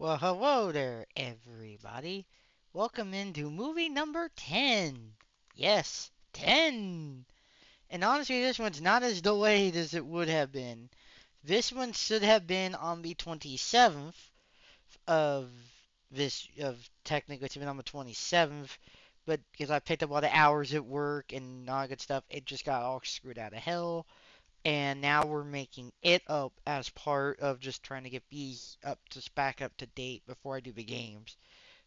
Well, hello there, everybody. Welcome into movie number 10. Yes, 10. And honestly, this one's not as delayed as it would have been. This one should have been on the 27th of this, of technically, it's been on the 27th, but because I picked up all the hours at work and all that good stuff, it just got all screwed out of hell and now we're making it up as part of just trying to get these up to back up to date before I do the games,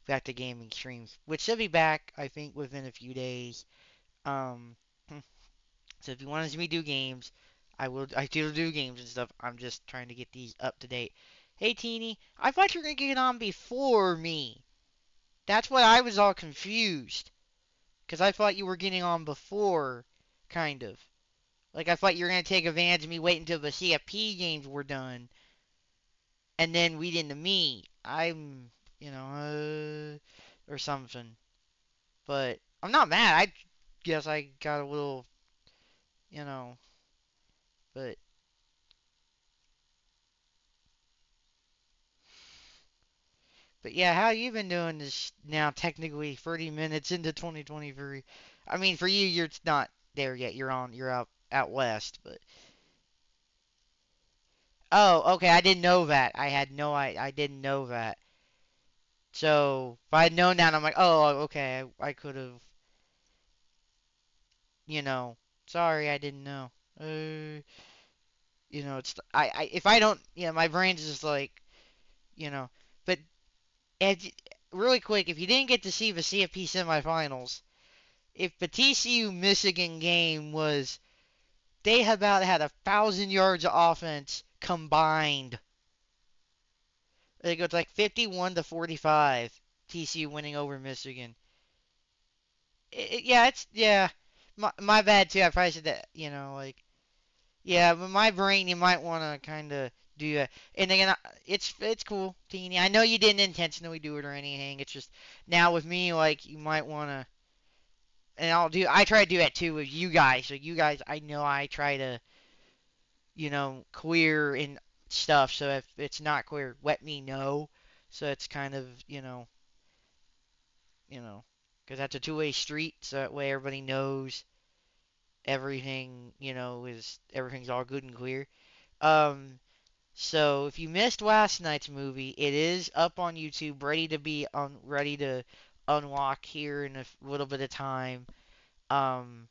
back to gaming streams, which should be back I think within a few days. Um, so if you want to see me do games, I will. I still do games and stuff. I'm just trying to get these up to date. Hey Teeny, I thought you were gonna get on before me. That's what I was all confused, cause I thought you were getting on before, kind of. Like I thought you were gonna take advantage of me waiting until the CFP games were done, and then read into me. I'm, you know, uh, or something. But I'm not mad. I guess I got a little, you know, but. But yeah, how you been doing this now? Technically, 30 minutes into 2023. I mean, for you, you're not there yet. You're on. You're out out west, but oh, okay, I didn't know that. I had no, I I didn't know that. So if I had known that, I'm like, oh, okay, I, I could have, you know, sorry, I didn't know. Uh, you know, it's I, I if I don't, you know, my brain's just like, you know, but if, really quick, if you didn't get to see the CFP semifinals, if the TCU Michigan game was they have about had a thousand yards of offense combined. It goes like 51 to 45. TCU winning over Michigan. It, it, yeah, it's yeah. My, my bad too. I probably said that. You know, like yeah, but my brain, you might want to kind of do that. And again, it's it's cool, Teeny. I know you didn't intentionally do it or anything. It's just now with me, like you might want to and I'll do I try to do that too with you guys. So you guys I know I try to you know queer and stuff. So if it's not queer, let me know. So it's kind of, you know, you know, cuz that's a two-way street so that way everybody knows everything, you know, is everything's all good and clear. Um so if you missed last night's movie, it is up on YouTube, ready to be on, ready to unlock here in a little bit of time. Um,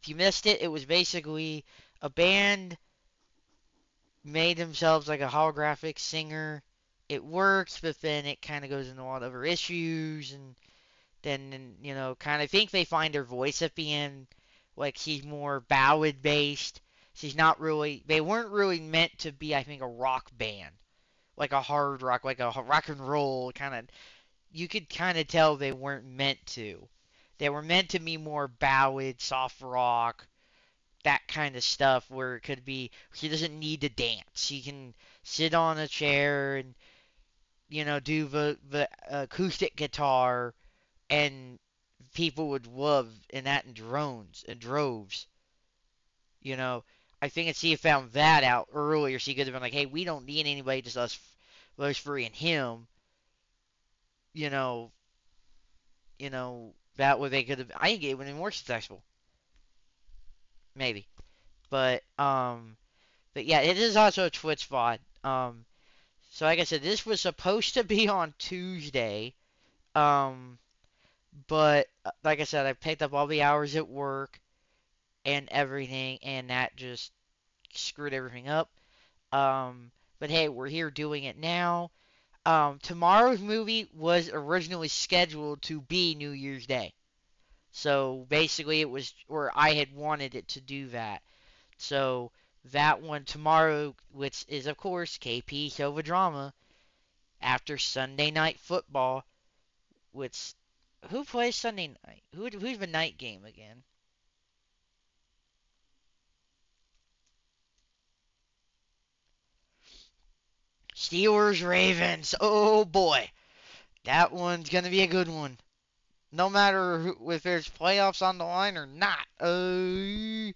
if you missed it, it was basically a band made themselves like a holographic singer. It works, but then it kind of goes into a lot of other issues, and then you know, kind of think they find their voice at the end. Like she's more ballad based. She's not really. They weren't really meant to be, I think, a rock band, like a hard rock, like a rock and roll kind of you could kind of tell they weren't meant to. They were meant to be more ballad, soft rock, that kind of stuff where it could be she doesn't need to dance. She can sit on a chair and you know do the the acoustic guitar and people would love and that in drones and droves. You know, I think if she found that out earlier, she could have been like, "Hey, we don't need anybody, just us, us free and him." You know, you know, that way they could have. I think it would have been more successful. Maybe, but um, but yeah, it is also a Twitch spot. Um, so like I said, this was supposed to be on Tuesday. Um, but uh, like I said, I picked up all the hours at work and everything, and that just screwed everything up. Um, but hey, we're here doing it now. Um, tomorrow's movie was originally scheduled to be New Year's Day. So basically, it was, or I had wanted it to do that. So that one tomorrow, which is, of course, KP Show Drama, after Sunday Night Football, which, who plays Sunday night? Who, who's the night game again? Steelers Ravens. Oh boy. That one's going to be a good one. No matter who, if there's playoffs on the line or not. Uh,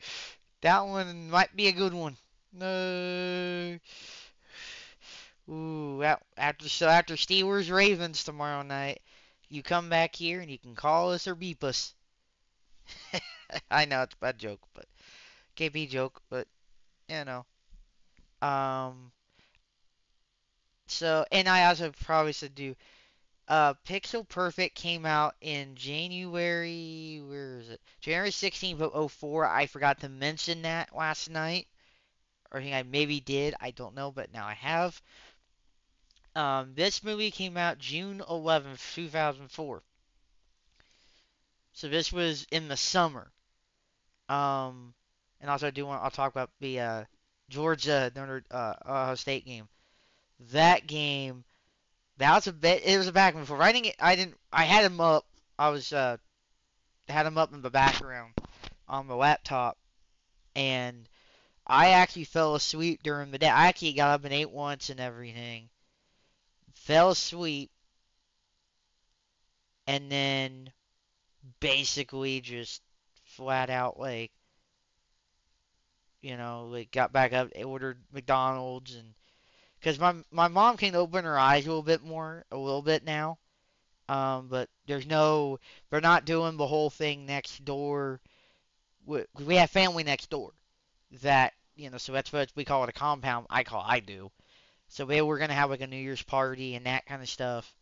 that one might be a good one. No. Ooh, after so after Steelers Ravens tomorrow night, you come back here and you can call us or beep us. I know it's a bad joke, but KP joke, but you know. Um. So and I also probably should do. Uh, Pixel Perfect came out in January. Where is it? January 16th of 04. I forgot to mention that last night. Or I think I maybe did. I don't know, but now I have. Um, this movie came out June 11th, 2004. So this was in the summer. Um, and also I do want I'll talk about the uh, Georgia Notre uh, Ohio State game. That game, that was a bit. It was a back forth. Writing it, I didn't. I had him up. I was uh, had him up in the background on the laptop, and I actually fell asleep during the day. I actually got up and ate once and everything. Fell asleep, and then basically just flat out like you know like got back up ordered McDonald's and because my my mom can open her eyes a little bit more a little bit now um but there's no they're not doing the whole thing next door we, we have family next door that you know so that's what we call it a compound I call I do. So we were gonna have like a New Year's party and that kind of stuff.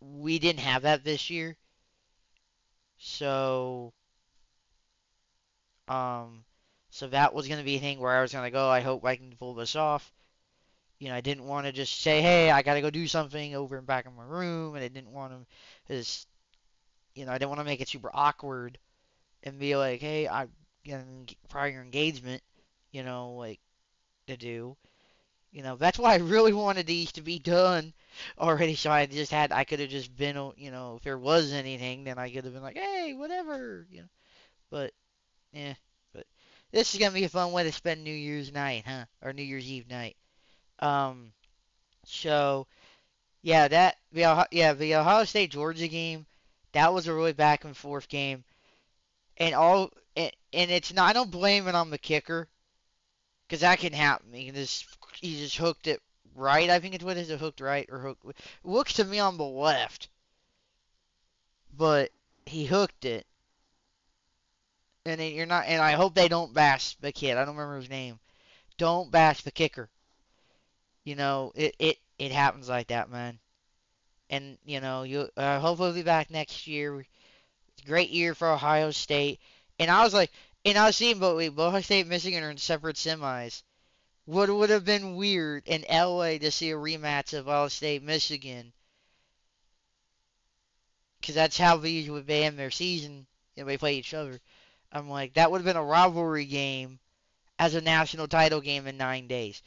We didn't have that this year. So um, so that was going to be a thing where I was going to go, I hope I can pull this off. You know, I didn't want to just say, hey, I got to go do something over and back in my room, and I didn't want to just, you know, I didn't want to make it super awkward and be like, hey, I got prior engagement, you know, like to do. You know, that's why I really wanted these to be done already. So I just had, I could have just been, you know, if there was anything, then I could have been like, hey, whatever, you know. But yeah, but this is gonna be a fun way to spend New Year's night, huh? Or New Year's Eve night. Um, so yeah, that the yeah the Ohio State Georgia game, that was a really back and forth game, and all and, and it's not. I don't blame it on the kicker, because that can happen. He just he just hooked it right. I think it's what is it hooked right or hooked. Looks to me on the left, but he hooked it and you're not. And I hope they don't bash the kid. I don't remember his name. Don't bash the kicker. You know, it it it happens like that, man. And you know, you uh, hopefully be back next year. Great year for Ohio State. And I was like, and I was seeing both Ohio State, Michigan are in separate semis. What would have been weird in LA to see a rematch of Ohio State, Michigan? Because that's how they usually end their season. You know, they play each other. I'm like, that would have been a rivalry game as a national title game in nine days.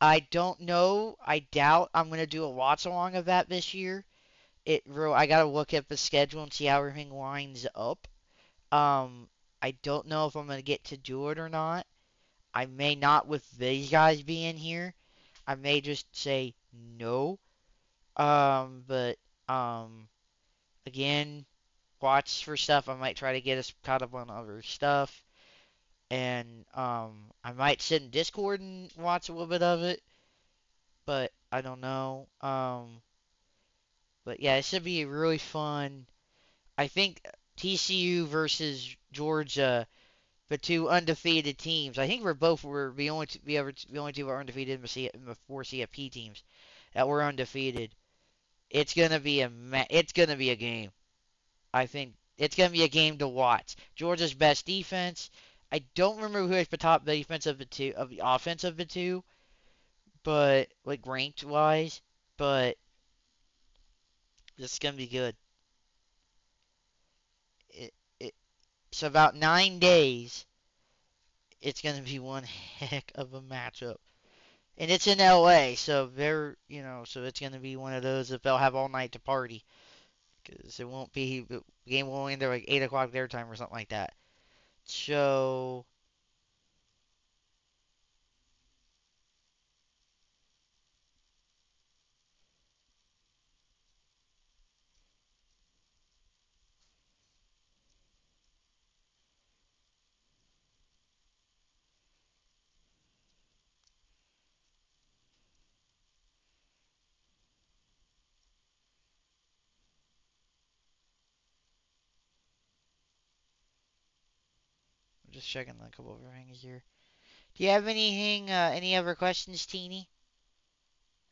I don't know. I doubt I'm going to do a watch along of that this year. It real I got to look at the schedule and see how everything lines up. Um, I don't know if I'm going to get to do it or not. I may not with these guys being here. I may just say no. Um, but um, again, watch for stuff. I might try to get us caught up on other stuff. And um, I might sit in Discord and watch a little bit of it. But I don't know. Um, but yeah, it should be really fun. I think TCU versus Georgia, the two undefeated teams. I think we're both were the only two, the, the only two are undefeated in the, four CFP teams that were undefeated. It's gonna be a it's gonna be a game. I think it's going to be a game to watch. Georgia's best defense. I don't remember who is the top defense of the two of the offense of the two, but like ranked wise, but this is gonna be good. It, it, so about nine days, it's gonna be one heck of a matchup, and it's in LA, so they're you know so it's gonna be one of those that they'll have all night to party because it won't be the game will end there like eight o'clock their time or something like that. So just checking a couple of things here. Do you have anything, uh, any other questions, Teeny?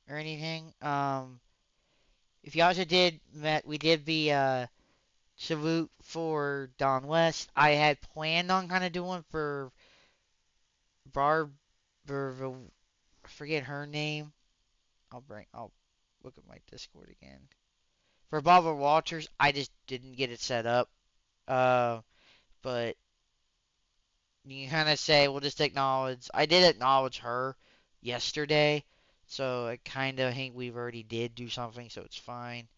Or anything? Um, if you also did, met, we did the, uh, salute for Don West. I had planned on kind of doing for Barb, I forget her name. I'll bring, I'll look at my Discord again. For Barbara Walters, I just didn't get it set up. Uh, but you can kind of say, we'll just acknowledge. I did acknowledge her yesterday, so I kind of think we've already did do something, so it's fine.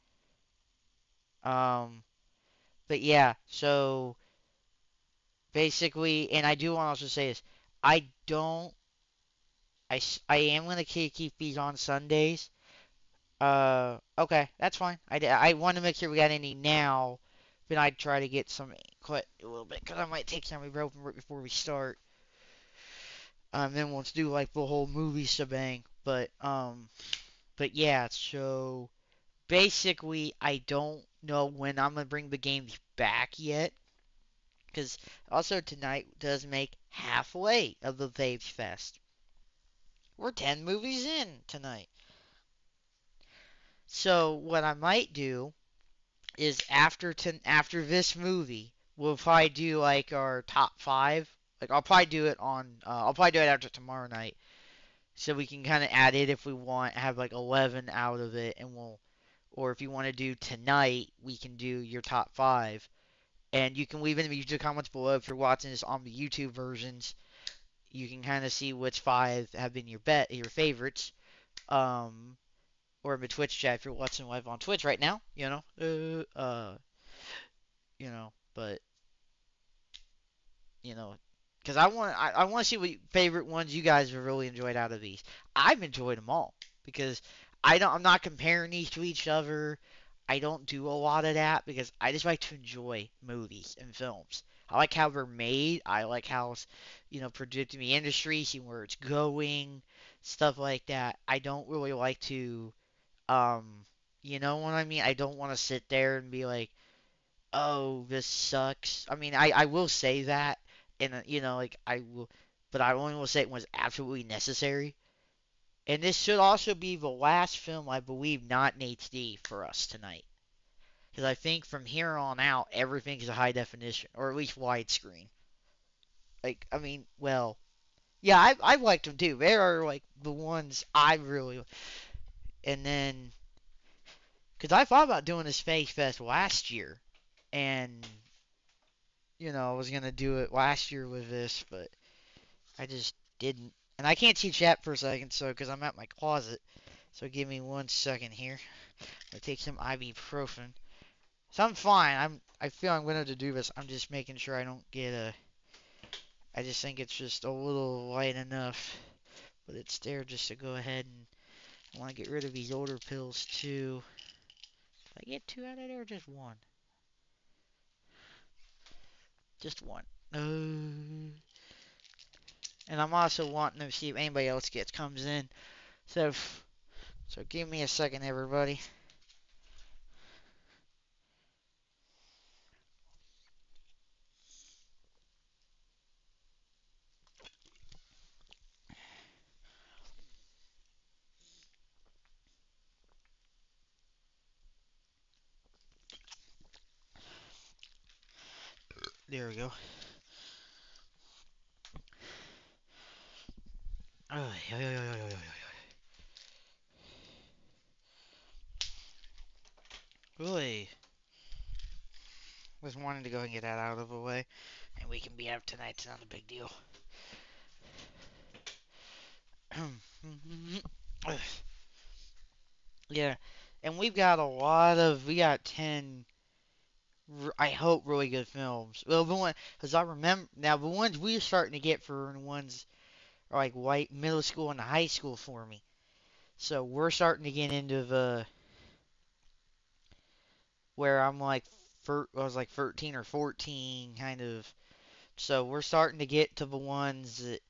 Um, but yeah, so basically, and I do want to also say this, I don't, I, I am going to keep these on Sundays. Uh, okay, that's fine. I, I want to make sure we got any now but I'd try to get some cut a little bit because I might take some ibuprofen right before we start. Um, then we'll do like the whole movie shebang. But um, but yeah. So basically, I don't know when I'm gonna bring the games back yet. Because also tonight does make halfway of the Faves Fest. We're 10 movies in tonight. So what I might do is after to, after this movie, we'll probably do like our top five. Like I'll probably do it on. Uh, I'll probably do it after tomorrow night, so we can kind of add it if we want. Have like 11 out of it, and we'll. Or if you want to do tonight, we can do your top five, and you can leave in the YouTube comments below if you're watching this on the YouTube versions. You can kind of see which five have been your bet, your favorites. Um, or in the Twitch chat if you're watching live on Twitch right now, you know, uh, uh you know, but you know, because I want I, I want to see what favorite ones you guys have really enjoyed out of these. I've enjoyed them all because I don't I'm not comparing these to each other. I don't do a lot of that because I just like to enjoy movies and films. I like how they're made. I like how you know, predicting the industry, seeing where it's going, stuff like that. I don't really like to um, you know what I mean? I don't want to sit there and be like, "Oh, this sucks." I mean, I I will say that, and uh, you know, like I will, but I only will say it was absolutely necessary. And this should also be the last film I believe not in HD for us tonight. Because I think from here on out, everything is a high definition, or at least widescreen. Like, I mean, well, yeah, I I've liked them too. They are like the ones I really and then because I thought about doing this Faves Fest last year, and you know I was gonna do it last year with this, but I just didn't. And I can't see chat for a second, so because I'm at my closet. So give me one second here. Gonna take some ibuprofen. So I'm fine. I'm. I feel I'm gonna do this. I'm just making sure I don't get a. I just think it's just a little light enough, but it's there just to go ahead and I want to get rid of these older pills too. Did I get two out of there or just one? Just one. Uh, and I'm also wanting to see if anybody else gets comes in. So, so give me a second, everybody. There we go. Oh, yeah, yeah, yeah, yeah, yeah, Really was wanting to go and get that out of the way, and we can be out tonight. It's not a big deal. yeah, and we've got a lot of. We got ten I hope really good films. Well, the one because I remember now the ones we're starting to get for the ones are like white middle school and high school for me. So we're starting to get into the where I'm like I was like 13 or 14 kind of. So we're starting to get to the ones that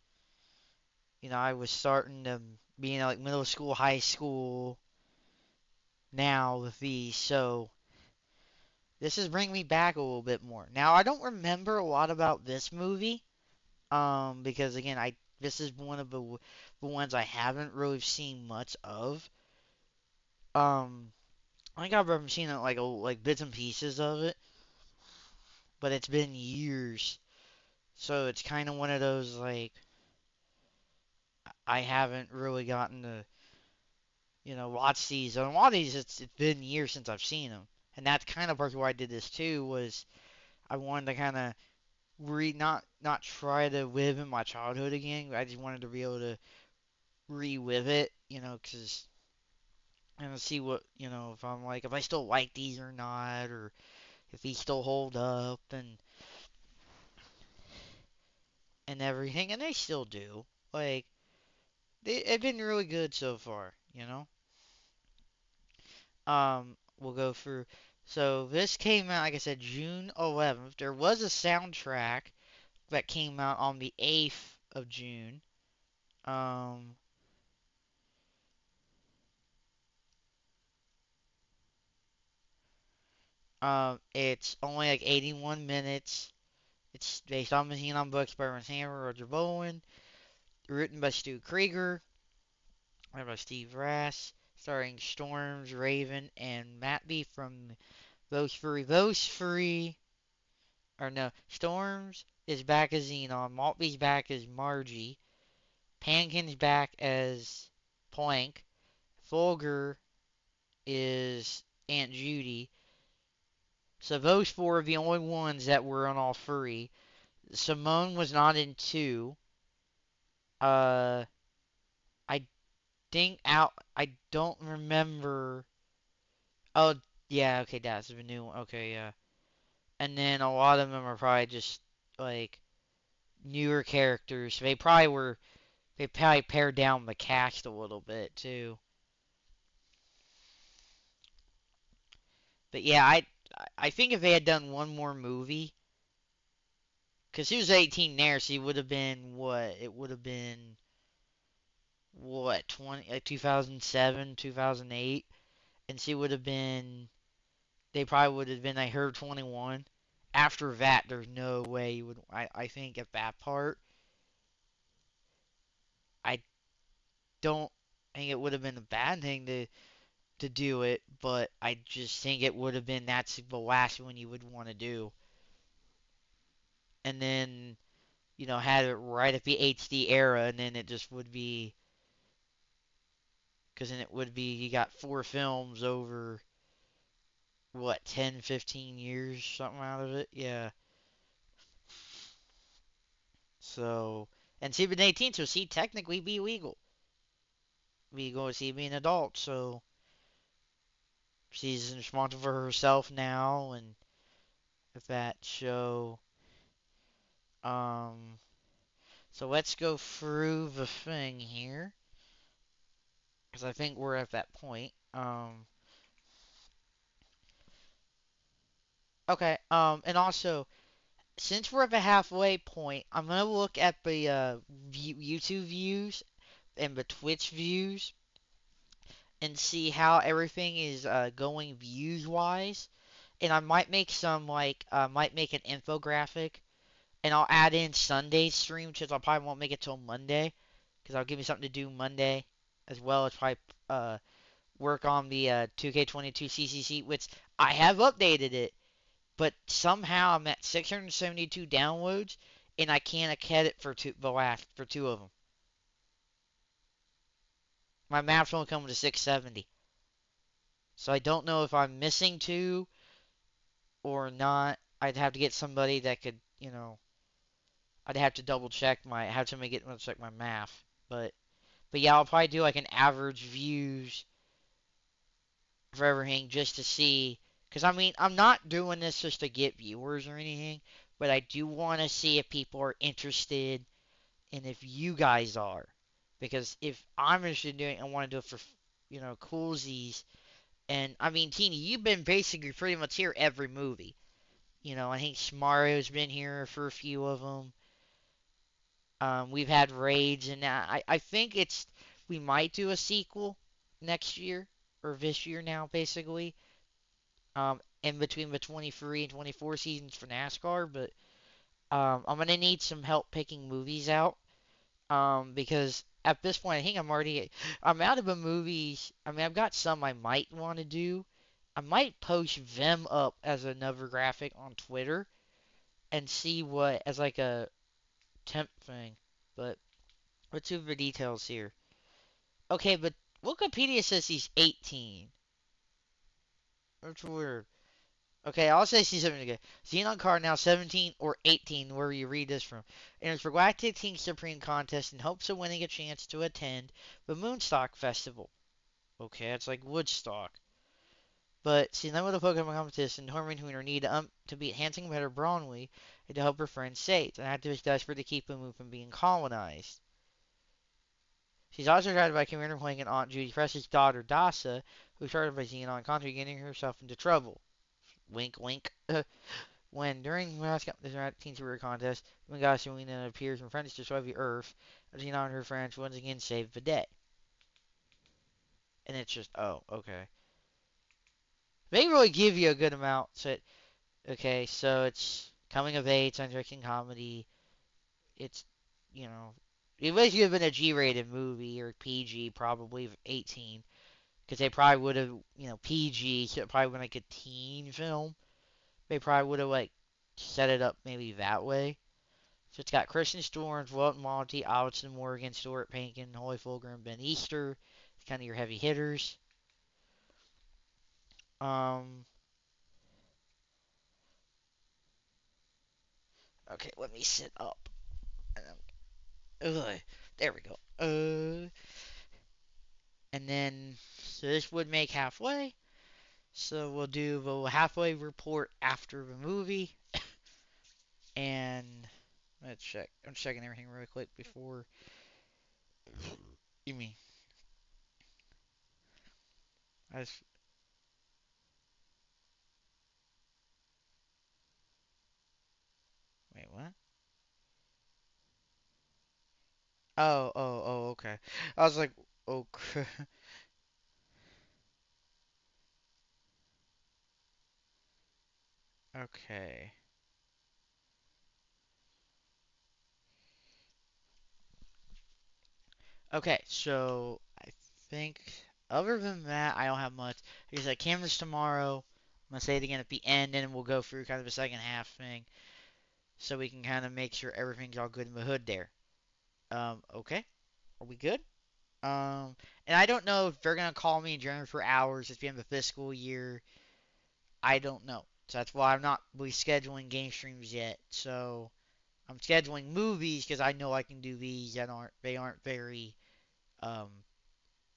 you know I was starting to be in like middle school, high school now with these. So this is bringing me back a little bit more. Now, I don't remember a lot about this movie, Um, because again, I this is one of the the ones I haven't really seen much of. Um, I think I've ever seen it like a, like bits and pieces of it, but it's been years, so it's kind of one of those like I haven't really gotten to you know watch these. And a lot of these, it's, it's been years since I've seen them, and that's kind of part of why I did this too was I wanted to kind of re not not try to live in my childhood again. I just wanted to be able to relive it, you know, because and see what you know if I'm like if I still like these or not, or if these still hold up and and everything, and they still do. Like they, they've been really good so far, you know. Um, we'll go through. So this came out, like I said, June 11th. There was a soundtrack that came out on the 8th of June. Um, um, it's only like 81 minutes. It's based on Machine on books by Ernest Hammer, Roger Bollen, written by Stu Krieger, written by Steve Rass, starring Storms, Raven, and Maltby from Those Free. Those Free, or no, Storms is back as Zenon, Maltby's back as Margie, Pankin's back as Plank, Fulger is Aunt Judy. So those four are the only ones that were on all three. Simone was not in two. Uh, I think out. I don't remember. Oh yeah, okay, that's the new one. Okay, yeah. And then a lot of them are probably just like newer characters. They probably were. They probably pared down the cast a little bit too. But yeah, I I think if they had done one more movie, because he was 18 there, so he would have been what? It would have been what 20 like 2007, 2008, and she would have been. They probably would have been like her 21. After that, there's no way you would. I I think at that part, I don't think it would have been a bad thing to to do it, but I just think it would have been that's the last one you would want to do. And then, you know, had it right at the HD era, and then it just would be, because then it would be, you got four films over, what, 10, 15 years, something out of it? Yeah. So, and she been 18, so she technically be legal. Legal she be an adult, so she's in responsible for herself now, and if that show. Um, so let's go through the thing here, because I think we're at that point. Um, okay. Um, and also, since we're at the halfway point, I'm gonna look at the uh, YouTube views and the Twitch views and see how everything is uh, going views wise. And I might make some like uh, might make an infographic, and I'll add in Sunday's stream, which I probably won't make it till Monday, because I'll give me something to do Monday, as well as probably uh, work on the uh, 2K22 CCC, which I have updated it, but somehow I'm at 672 downloads, and I can't account it for two the last for two of them. My maps won't come to 670. So I don't know if I'm missing two or not. I'd have to get somebody that could, you know, I'd have to double check my, have somebody get to check my math. But, but yeah, I'll probably do like an average views for everything just to see. Because I mean, I'm not doing this just to get viewers or anything, but I do want to see if people are interested and if you guys are. Because if I'm interested in doing it, I want to do it for, you know, coolsies. And, I mean, Teeny, you've been basically pretty much here every movie. You know, I think Smario's been here for a few of them. Um, we've had raids, and I, I think it's, we might do a sequel next year, or this year now, basically. Um, in between the 23 and 24 seasons for NASCAR, but Um, I'm gonna need some help picking movies out. Um, because at this point, I think I'm already I'm out of the movies. I mean, I've got some I might want to do. I might post them up as another graphic on Twitter and see what as like a temp thing. But let's do the details here. Okay, but Wikipedia says he's 18. That's weird. Okay, I'll say she's 17 again. Zenon Kar now 17 or 18, where you read this from. Enters for Galactic Teen Supreme Contest in hopes of winning a chance to attend the Moonstock Festival. Okay, it's like Woodstock. But she's not of the Pokemon competition, between her need to, um, to beat handsome competitor Bronley and to help her friend Sage, an activist desperate to keep the moon from being colonized. She's also tried by Commander Plank an Aunt Judy Fresh's daughter, Dasa, who started by Zenon Contra getting herself into trouble. Wink, wink. when during the last Teen Super Contest, Megasuina appears and friends destroy the Earth, Zenon and her friends once again save the day. And it's just, oh, okay. They really give you a good amount. So, it, okay, so it's coming of age, science comedy. It's, you know, it would have been a G-rated movie or PG, probably 18, because they probably would have, you know, PG, so probably been like a teen film. They probably would have like set it up maybe that way. So it's got Kirsten Storms, Lauren Maltby, Alyson Morgan, Stuart Pankin, Holly Fulger, Ben Easter. It's kind of your heavy hitters. Um. Okay, let me sit up. Ugh, there we go. Uh, and then so this would make halfway. So we'll do the halfway report after the movie. and let's check. I'm checking everything really quick before. You mean? I just, wait, what? Oh, oh, oh, okay. I was like, oh, okay. Okay. Okay, so I think other than that, I don't have much. Because I canvas tomorrow. I'm gonna say it again at the end, and we'll go through kind of a second half thing, so we can kind of make sure everything's all good in the hood there. Um, okay, are we good? Um, and I don't know if they're gonna call me adjourn for hours at the end of the fiscal year. I don't know. So that's why I'm not rescheduling game streams yet. So I'm scheduling movies because I know I can do these that aren't they aren't very um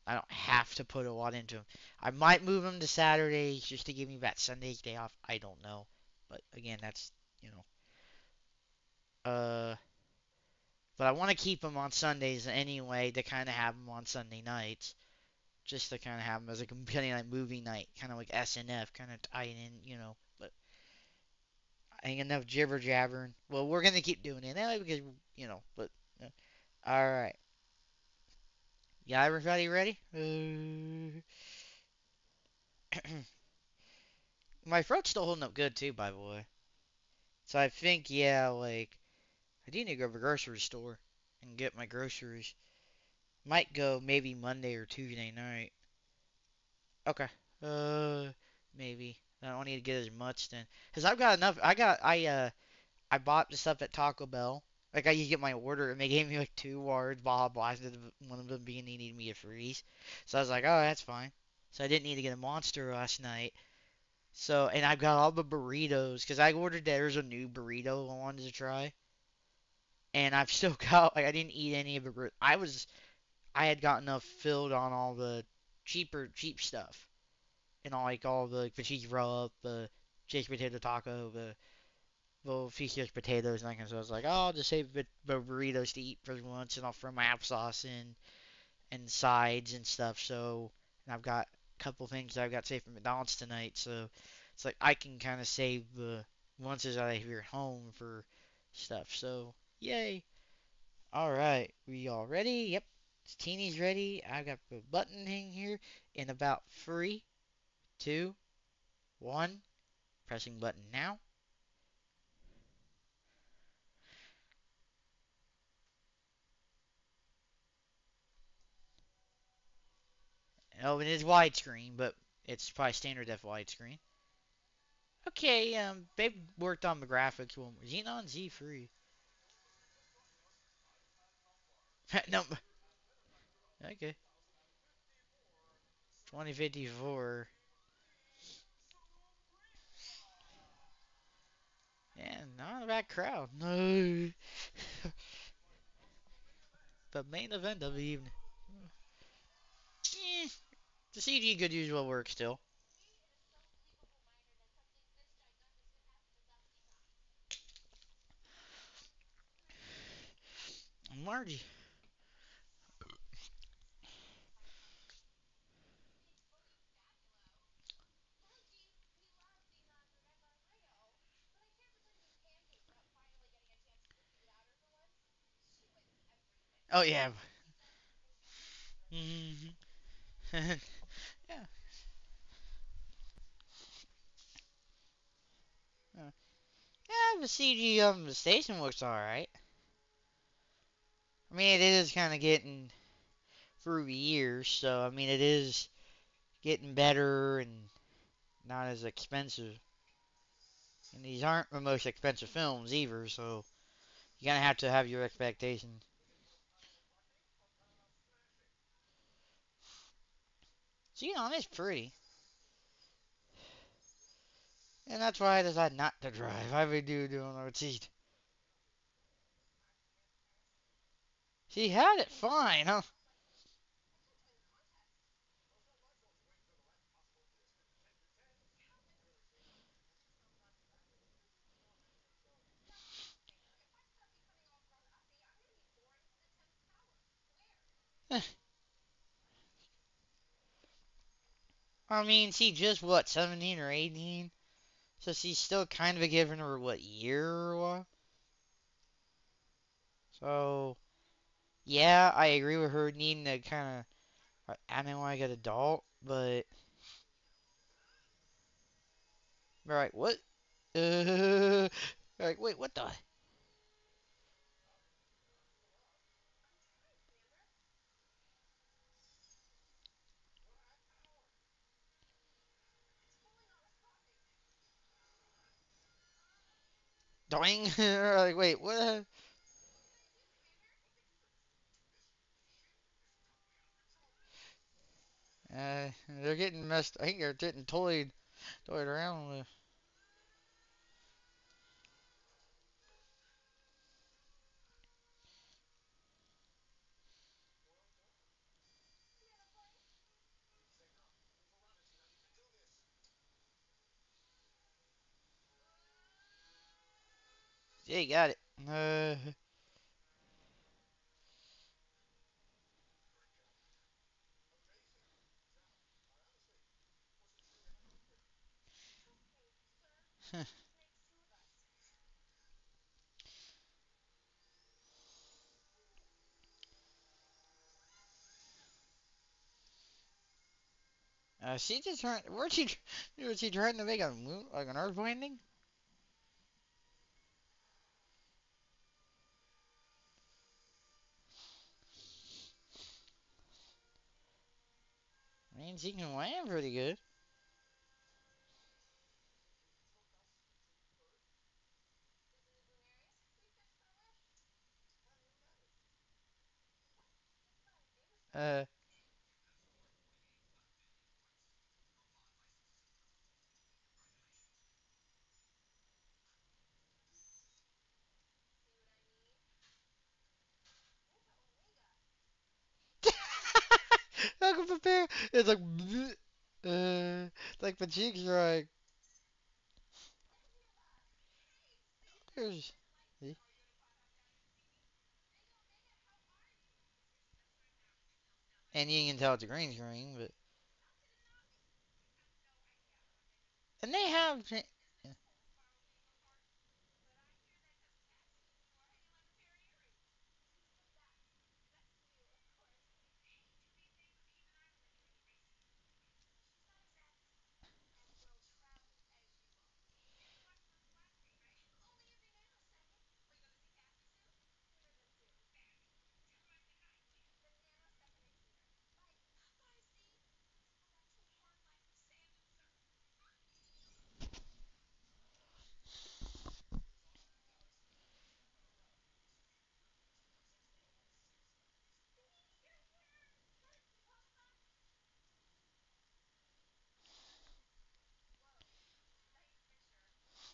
I don't have to put a lot into them. I might move them to Saturdays just to give me that Sunday's day off. I don't know, but again, that's you know. Uh, but I want to keep them on Sundays anyway to kind of have them on Sunday nights, just to kind of have them as a companion night movie night, kind of like SNF, kind of tying in, you know. But I ain't enough jibber jabbering. Well, we're gonna keep doing it anyway because you know. But uh, all right. Yeah, everybody ready? Uh, my throat's still holding up good too, by the way. So I think, yeah, like I do need to go to the grocery store and get my groceries. Might go maybe Monday or Tuesday night. Okay. Uh, maybe. I don't need to get as much then, cause I've got enough. I got I uh I bought the stuff at Taco Bell. Like I used to get my order and they gave me like two words, blah blah. One of them being they needed me to freeze. So I was like, oh that's fine. So I didn't need to get a monster last night. So and I've got all the burritos because I ordered there's a new burrito I wanted to try. And I've still got like I didn't eat any of the I was I had gotten enough filled on all the cheaper cheap stuff. And all like all the like, the cheese roll the cheese potato taco, the little feast potatoes and that stuff. I was like, oh, I'll just save the, burritos to eat for once, and I'll throw my applesauce in and sides and stuff. So, and I've got a couple things that I've got saved from McDonald's tonight. So, it's like I can kind of save the once that I here at home for stuff. So, Yay. Alright, we all ready? Yep. Teeny's ready. I've got the button thing here in about three, two, one. Pressing button now. Oh, it is widescreen, but it's probably standard def widescreen. Okay, um, they've worked on the graphics. one more. Zenon Z3. no. Okay. 2054. Yeah, not a bad crowd. No. the main event of the evening. Eh, the CG could use well work still. Margie. Oh yeah. hmm yeah. Uh, yeah, the CG of the station looks alright. I mean, it is kind of getting through the years, so I mean, it is getting better and not as expensive. And these aren't the most expensive films either, so you're gonna have to have your expectations. Zenon is pretty. And that's why I decided not to drive. I would do doing the seat. She had it fine, huh? Eh. I mean, she just what, 17 or 18? So she's still kind of giving her what year what? So yeah, I agree with her needing to kind of. I don't want to get adult, but Alright, what? Uh, like, wait, what the? Doing? like, wait, what? Uh, they're getting messed. I think they're getting toyed, toyed around with. Yeah, got it. Uh, uh, she just trying. Where's she? Was she trying to make a moon, like an Earth landing? I mean, she can land pretty good. Uh, Can prepare? It's like, uh, like the cheeks are like, there's, see? and you can tell it's a green screen, but, and they have,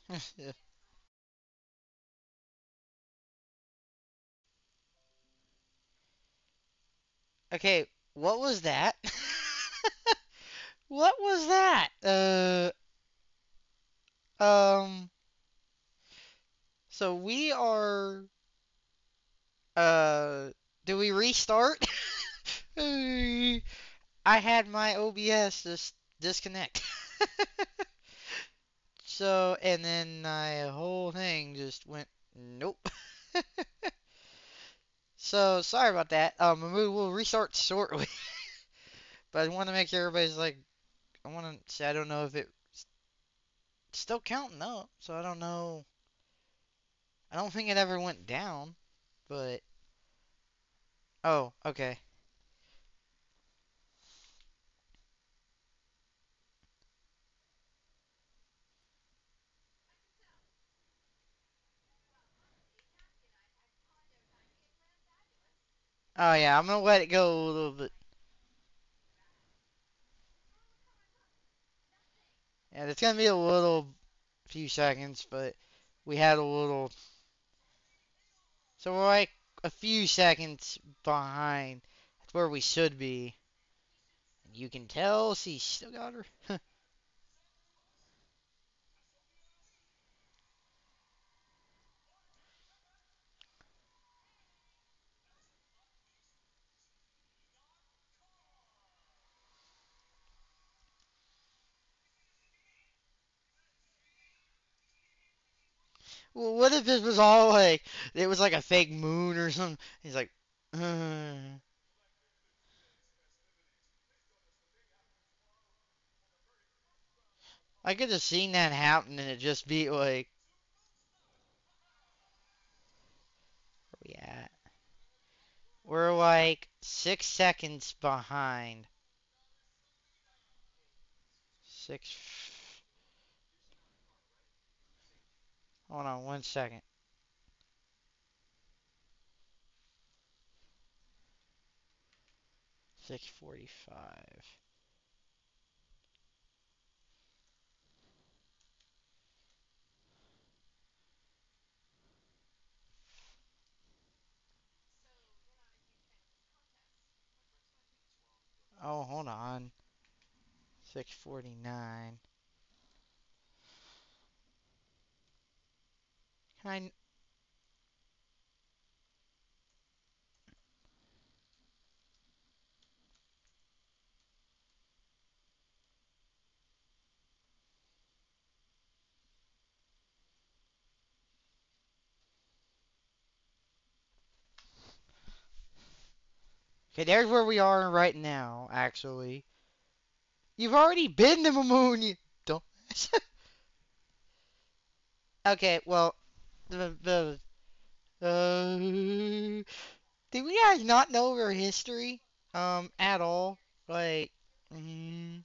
Okay, what was that? What was that? Uh, um, so we are, uh, do we restart? I had my OBS just disconnect. So, and then my whole thing just went, nope. So, sorry about that. Um, we will restart shortly. But I want to make sure everybody's like, I want to say, I don't know if it's still counting up. So, I don't know. I don't think it ever went down. But, oh, okay. Oh, yeah, I'm gonna let it go a little bit. Yeah, it's gonna be a little few seconds, but we had a little. So, we're like a few seconds behind. That's where we should be. You can tell she still got her. what if this was all like it was like a fake moon or something? He's like, uh, I could have seen that happen and it just be like, where we at? We're like six seconds behind. Six. Hold on one second. Six forty-five. Oh, hold on. 649. I Okay, there's where we are right now, actually. You've already been to the moon, you dumbass. okay, well, the the Uh, did we guys not know our history? Um, at all? Like, mm,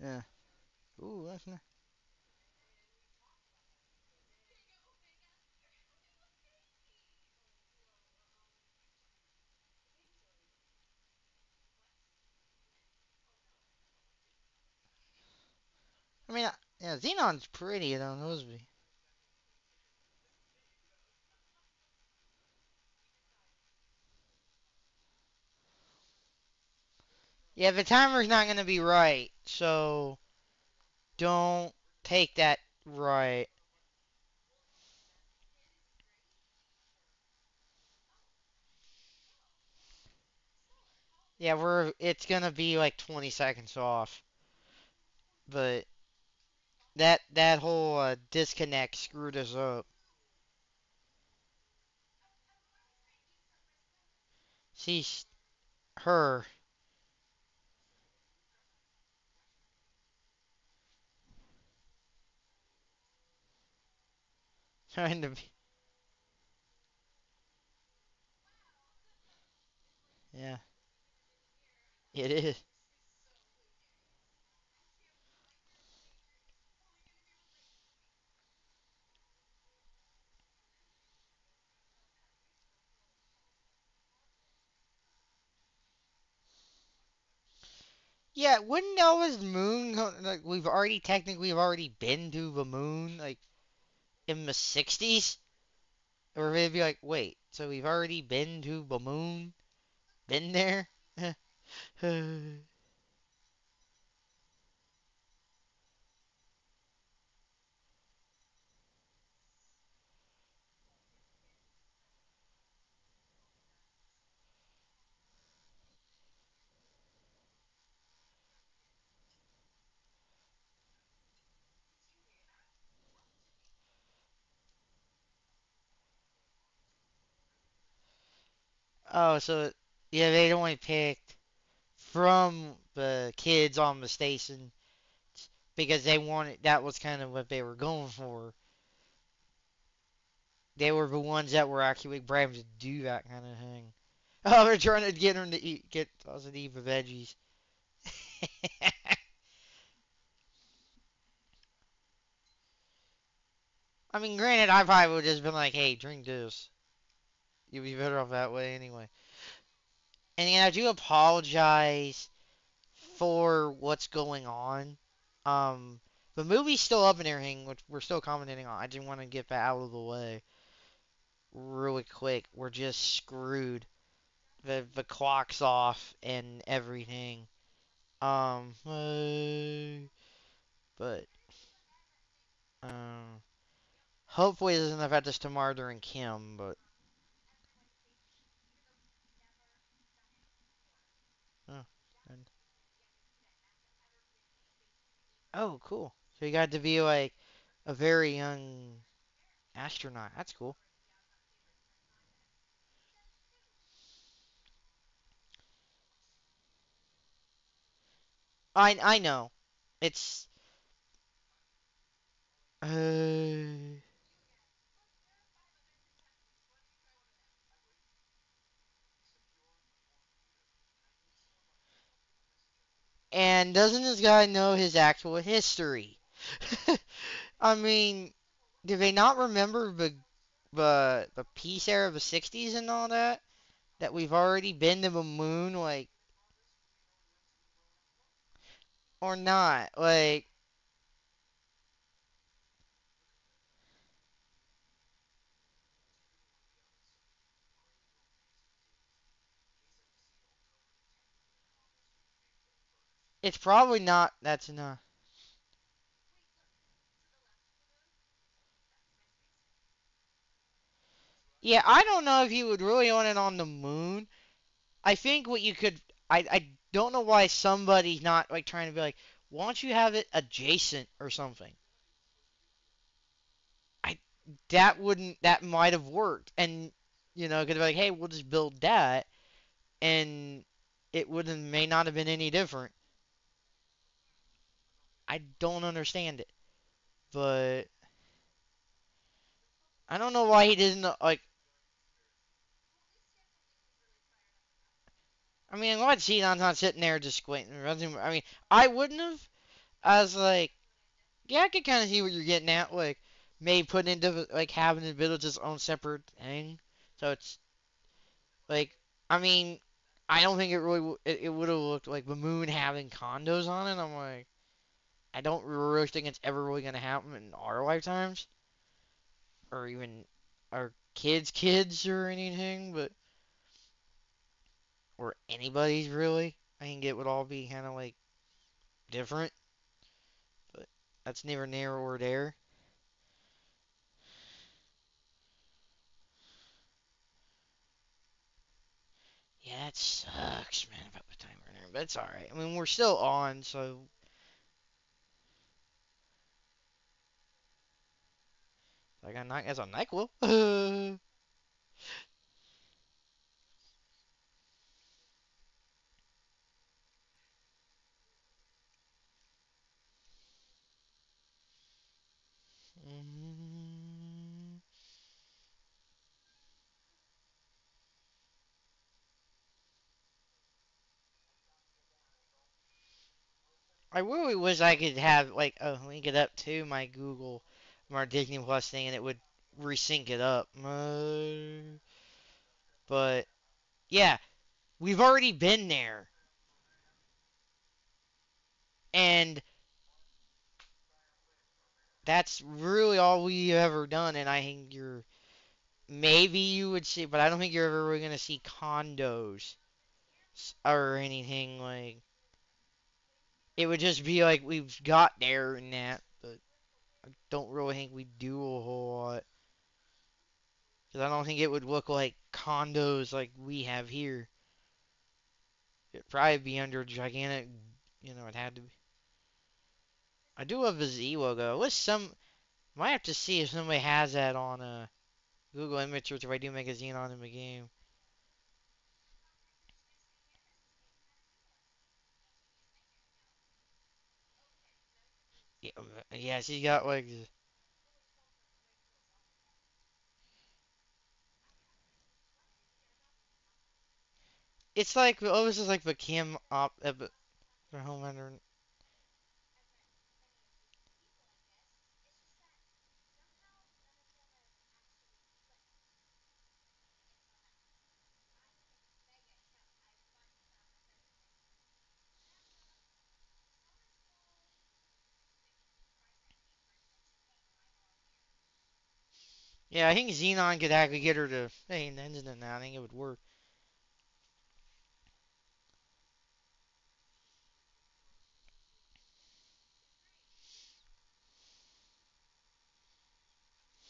yeah. Ooh, that's not. I mean, yeah, Zenon's pretty though, Nosby. Yeah, the timer's not gonna be right, so don't take that right. Yeah, we're. It's gonna be like 20 seconds off, but that that whole uh, disconnect screwed us up. She's her trying to be. Yeah, it is. Yeah, wouldn't Noah's moon like we've already technically we've already been to the moon like in the 60s? Or they'd be like, wait, so we've already been to the moon? Been there? oh, so yeah, they'd only picked from the kids on the station because they wanted that was kind of what they were going for. They were the ones that were actually brave to do that kind of thing. Oh, they're trying to get them to eat, get us to eat the veggies. I mean, granted, I probably would have just been like, "Hey, drink this. You'd be better off that way anyway." And yeah, I do apologize for what's going on. Um, the movie's still up and everything, which we're still commenting on. I just want to get that out of the way really quick. We're just screwed. The the clock's off and everything. Um, uh, but um, hopefully it doesn't affect us tomorrow during Kim. But oh, cool. So you got to be like a very young astronaut. That's cool. I I know. It's uh, and doesn't this guy know his actual history? I mean, do they not remember the the the peace era of the '60s and all that? That we've already been to the moon, like or not? Like it's probably not. That's enough. Yeah, I don't know if you would really want it on the moon. I think what you could. I I don't know why somebody's not like trying to be like, why don't you have it adjacent or something? I that wouldn't that might have worked, and you know, could be like, hey, we'll just build that, and it would not may not have been any different. I don't understand it, but I don't know why he didn't like. I mean, glad Zenon's not sitting there just squinting. I mean, I wouldn't have. I was like, yeah, I could kind of see what you're getting at. Like, maybe putting into like having the village its own separate thing. So it's like, I mean, I don't think it really it, it would have looked like the moon having condos on it. I'm like, I don't really think it's ever really gonna happen in our lifetimes, or even our kids' kids or anything. But or anybody's really. I think it would all be kind of like different, but that's never near or there. Yeah, that sucks, man, about the timer but it's alright. I mean, we're still on, so I got night as a Nyquil. I really wish I could have like oh link it up to my Google my Disney Plus thing and it would resync it up. Uh, but yeah, we've already been there. And that's really all we've ever done. And I think you're maybe you would see, but I don't think you're ever really gonna see condos or anything like. It would just be like we've got there and that, don't really think we do a whole lot. Because I don't think it would look like condos like we have here. It'd probably be under gigantic, you know, it had to be. I do love the Z logo. What's some, might have to see if somebody has that on uh, Google Image Search if I do make a Zenon in the game. Yeah, she's got like, it's like, this is like the cam op, uh, for Homelander. Yeah, I think Zenon could actually get her to, hey, engine in that. I think it would work.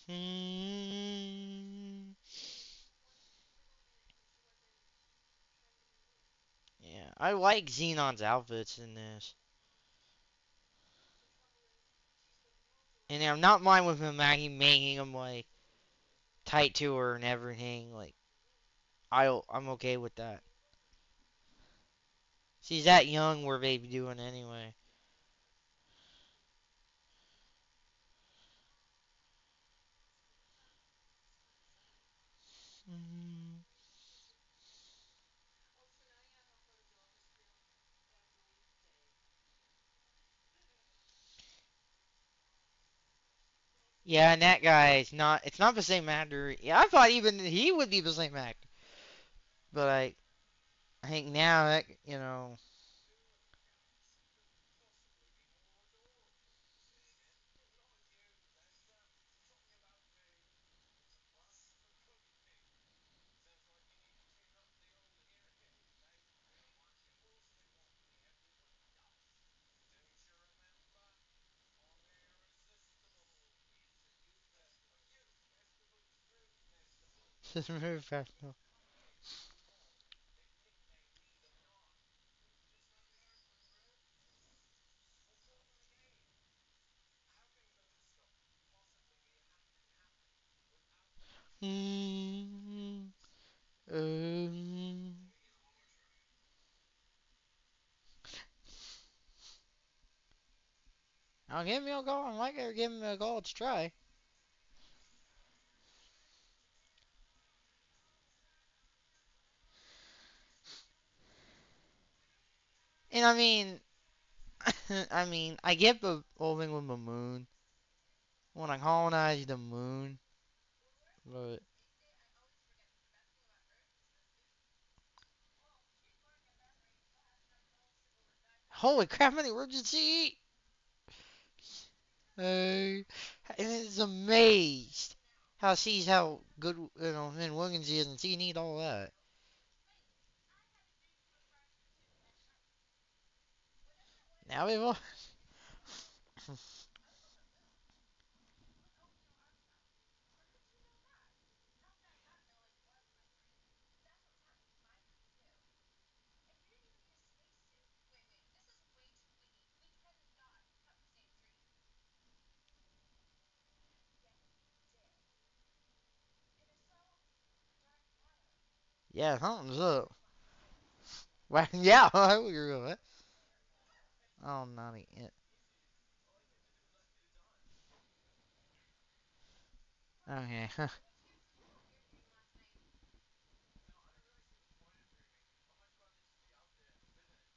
Hmm. Yeah, I like Zenon's outfits in this. And I'm not mine with Maggie making them like tight to her and everything. Like I I'm okay with that. She's that young We're baby doing anyway. Yeah, and that guy is not. It's not the same actor. Yeah, I thought even he would be the same actor. But I, I think now that you know, this movie professional. Mm, um, I'll give me a goal. I it. Give me a goal. Let's try. And I mean, I mean, I get the whole thing with the moon. When I colonize the moon, but holy crap, did she? Hey, and it's amazed how sees how good you know Lynn Williams is, and she eat all that. Will. Yeah, something's up. Well, yeah, I agree with that. Oh, not it. Okay.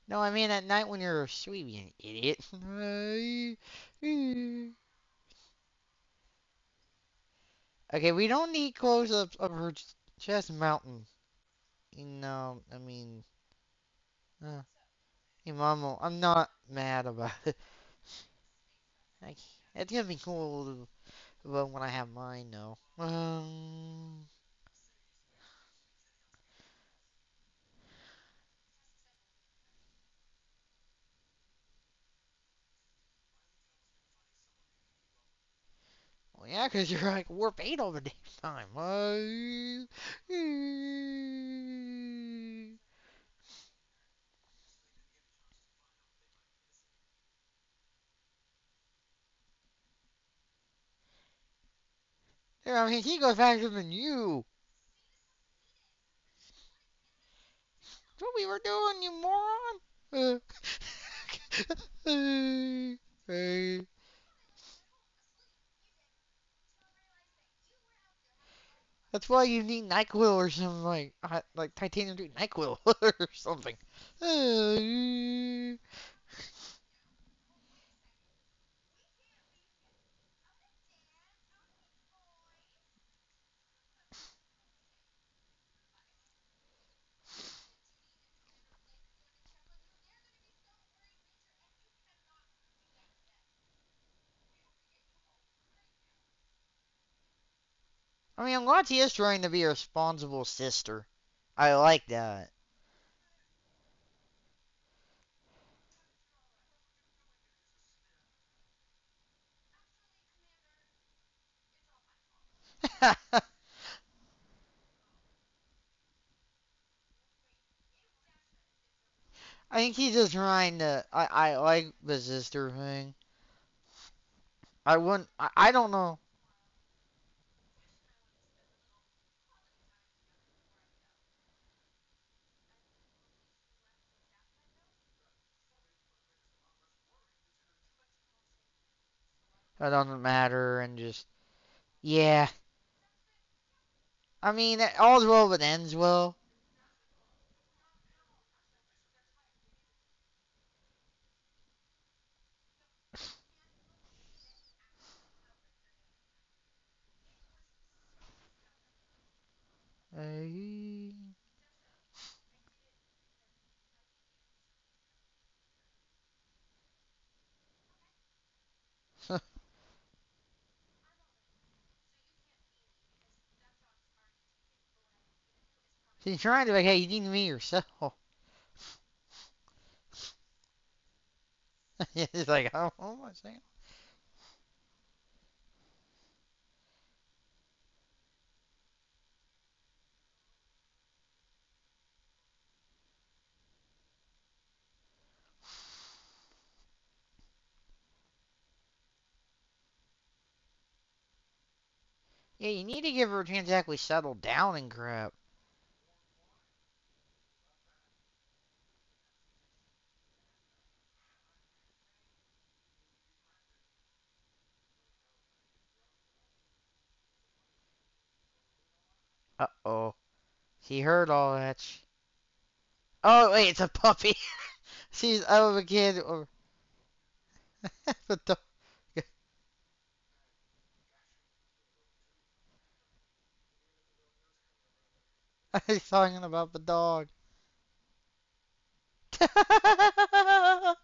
no, I mean at night when you're asleep, you idiot. okay, we don't need close-ups of her chest mountain. You know, I mean, uh, Hey, I'm not mad about it. I, it's gonna be cool but when I have mine, no. Um, well, yeah, 'cause you're like warp 8 all the damn time. Uh, I mean, he goes faster than you. That's what we were doing, you moron. Hey. That's why you need NyQuil or something like uh, like titanium three NyQuil or something. I mean, Lottie is trying to be a responsible sister. I like that. I think he's just trying to. I I like the sister thing. I wouldn't. I, I don't know. That doesn't matter, and just yeah. I mean, all's well that ends well. Hey. She's trying to like, hey, you need me yourself. He's like, oh, am I saying? Yeah, you need to give her a chance to actually settle down and crap. Uh oh. She heard all that. Oh wait, it's a puppy. She's out of a kid or the dog. He's talking about the dog. uh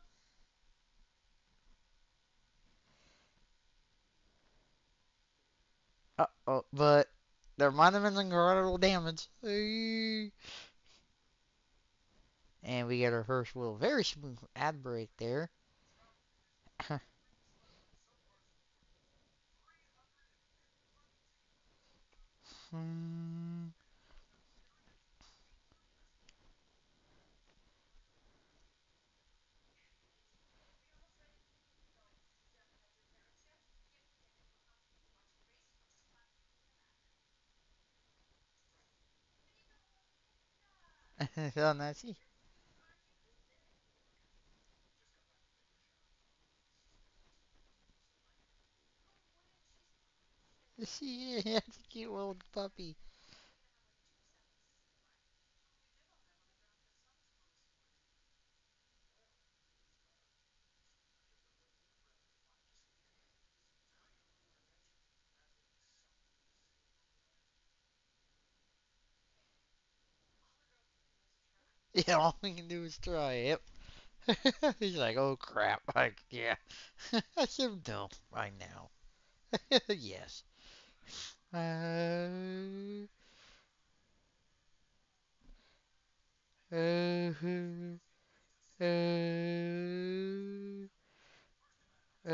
oh, but have been some collateral damage. And we get our first little very smooth ad break there. Hmm. now she, she, that's a cute little puppy. Yeah, all we can do is try. Yep. He's like, oh crap. Like, yeah. I should know by now. yes. Uh, uh, uh, uh,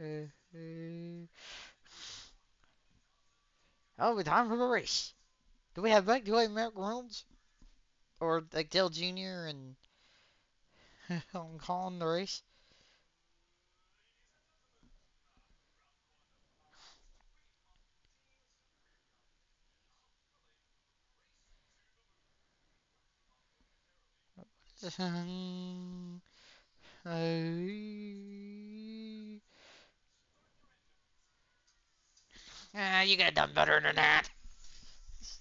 uh, uh. Oh, time for the race. Do we have like do we have Merrick Reynolds or like Dale Jr. and I'm calling the race? Ah, you could have done better than that.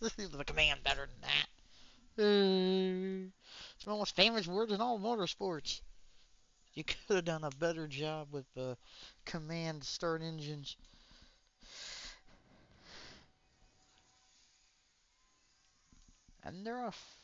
The command better than that. Uh, it's the most famous words in all motorsports. You could have done a better job with the command start engines. And they're off.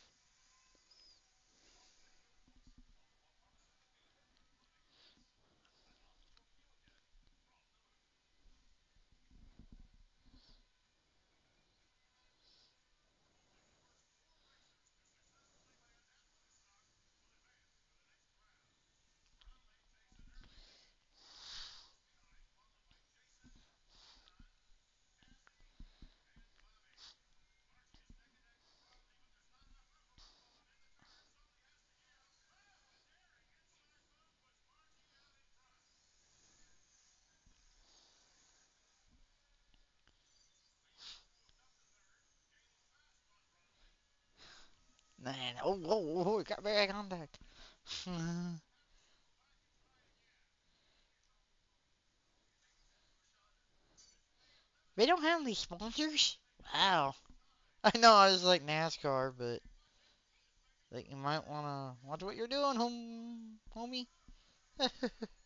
Man, oh, oh, oh, got very contact. they don't have any sponsors? Wow. I know I was like NASCAR, but like you might wanna watch what you're doing, homie.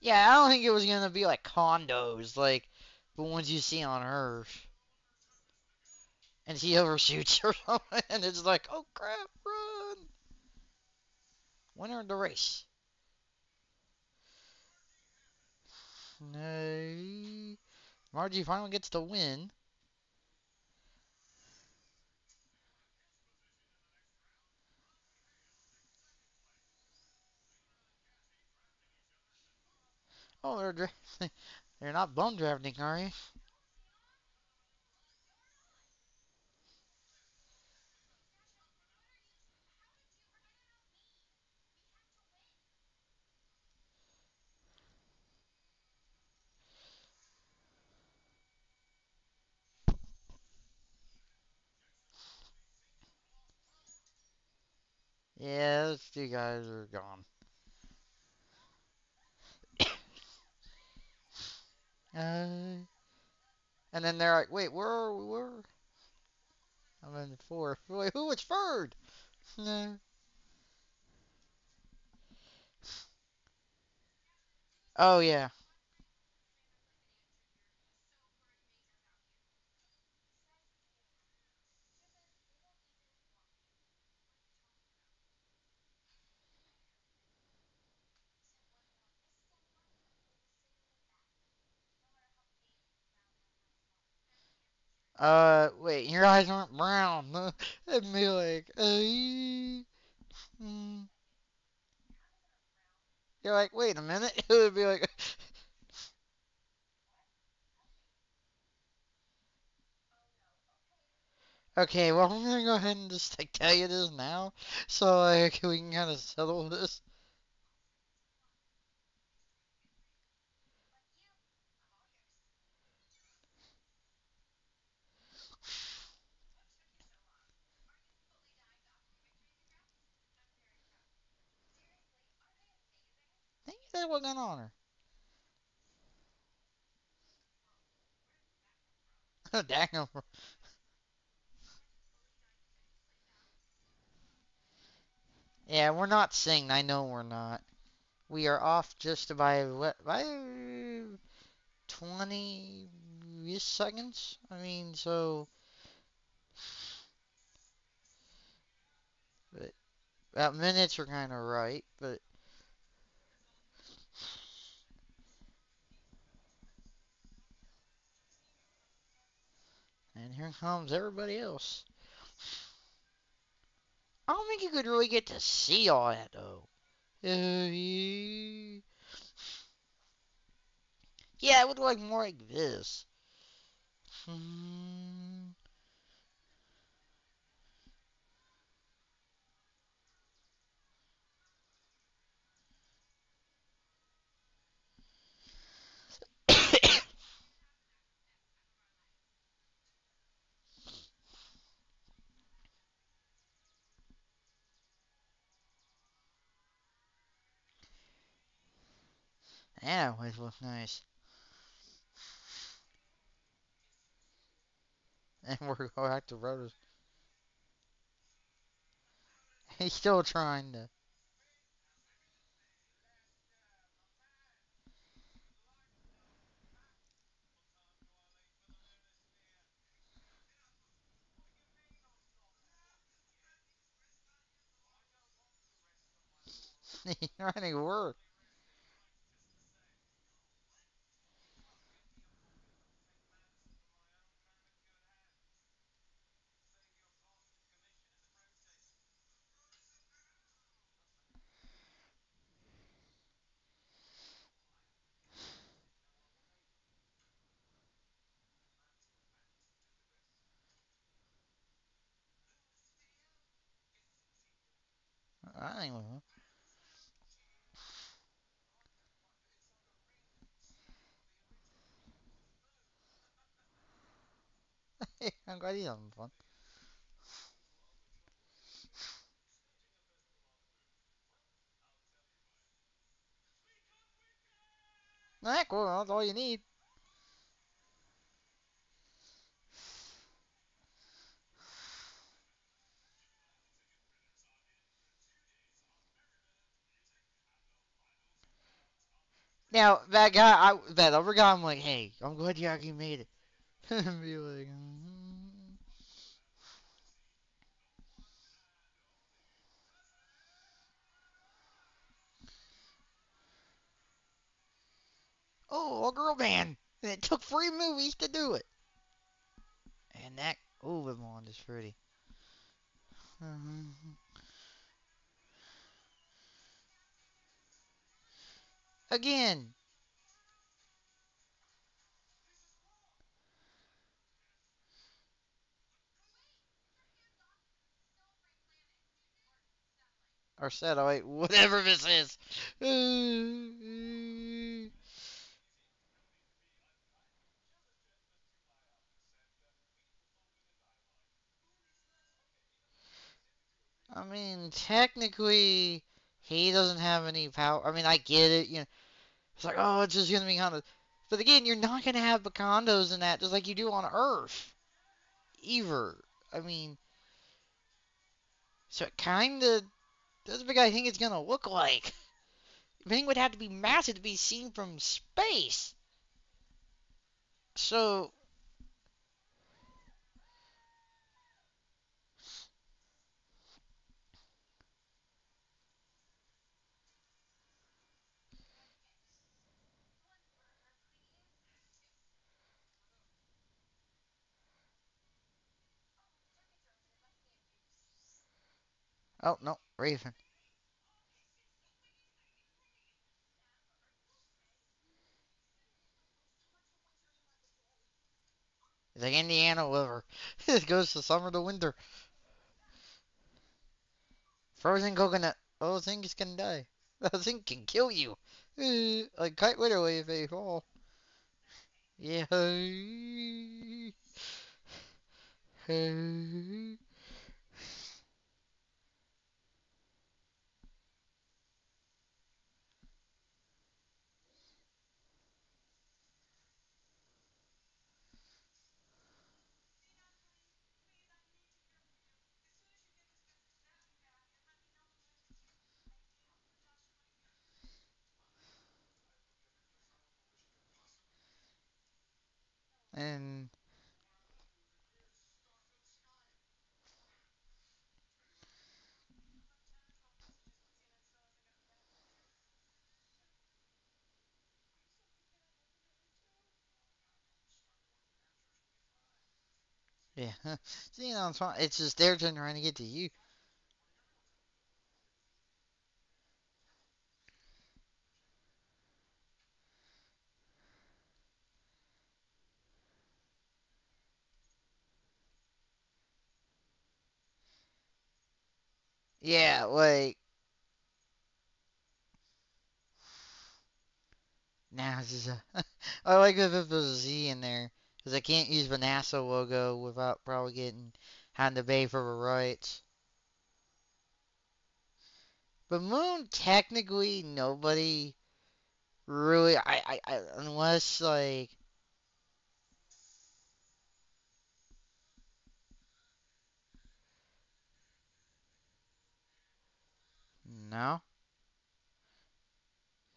Yeah, I don't think it was gonna be like condos, like the ones you see on Earth. And he overshoots something, and it's like, oh crap, run! Winner of the race. Margie finally gets the win. Oh, they're drafting. They're not bum drafting, are you? Yeah, those two guys are gone. Uh, and then they're like, wait, where are we? Where? I'm in fourth. Wait, who was third? No. Oh yeah. Uh, wait, your eyes aren't brown. It'd be like, mm. you're like, wait a minute. It would be like, okay, well, I'm gonna go ahead and just like tell you this now, so like we can kind of settle this. They were gonna honor. Dang. Yeah, we're not singing. I know we're not. We are off just by what by 20 seconds. I mean, so but about minutes are kind of right, but and here comes everybody else. I don't think you could really get to see all that though. Yeah, it would look more like this. Hmm. That always looks nice. And we're going back to rotors. He's still trying to. He's trying to work. I him. I'm glad he's having fun. Nah, cool. That's all you need. Now that guy, I that other guy, I'm like, hey, I'm glad you actually made it. Be like, mm. oh, a girl band. And it took three movies to do it. And that, oh, blonde is pretty. Again. Or satellite, oh, whatever this is. I mean, technically, he doesn't have any power. I mean, I get it. You know, it's like, oh, it's just gonna be kind of. But again, you're not gonna have condos in that just like you do on Earth. Either. I mean, so it kind of doesn't make I think it's gonna look like. The thing would have to be massive to be seen from space. So Oh, no, Raven. It's like Indiana River. it goes to summer to winter. Frozen coconut. Oh, thing is gonna die. That thing can kill you. like kite literally if they fall. Yeah. And yeah, see, you know, it's, it's just turn trying to get to you. Yeah, like now it's just a, I like if there's a Z in there because I can't use the NASA logo without probably getting to pay for the rights. But Moon, technically, nobody really. I, I, I unless like no,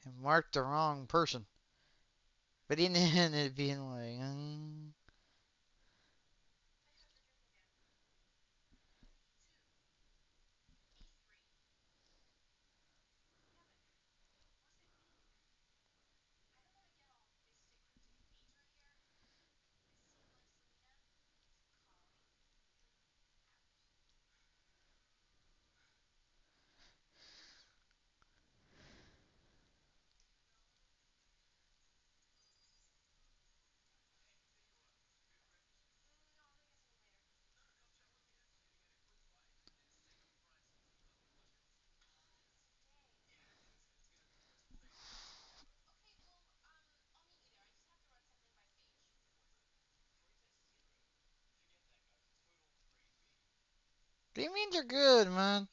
I marked the wrong person. But in the end, it being like, mm, they mean they're good, man.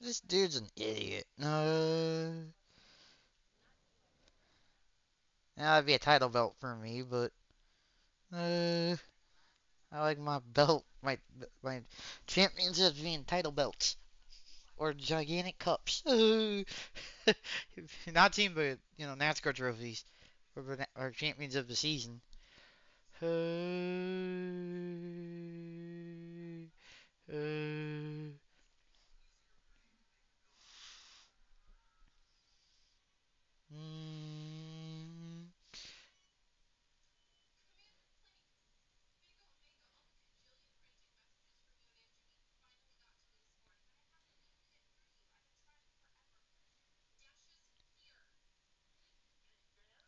This dude's an idiot. No, now that'd be a title belt for me, but uh, I like my belt, my my championships being title belts or gigantic cups. Not team, but you know NASCAR trophies or, or champions of the season. Uh, uh,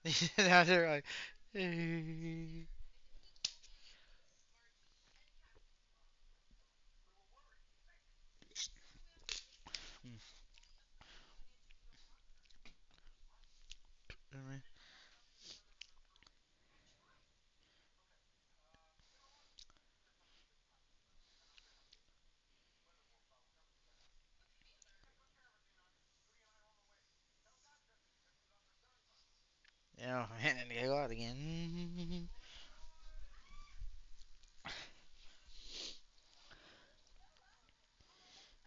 now they're like, uh, you know, and they out again.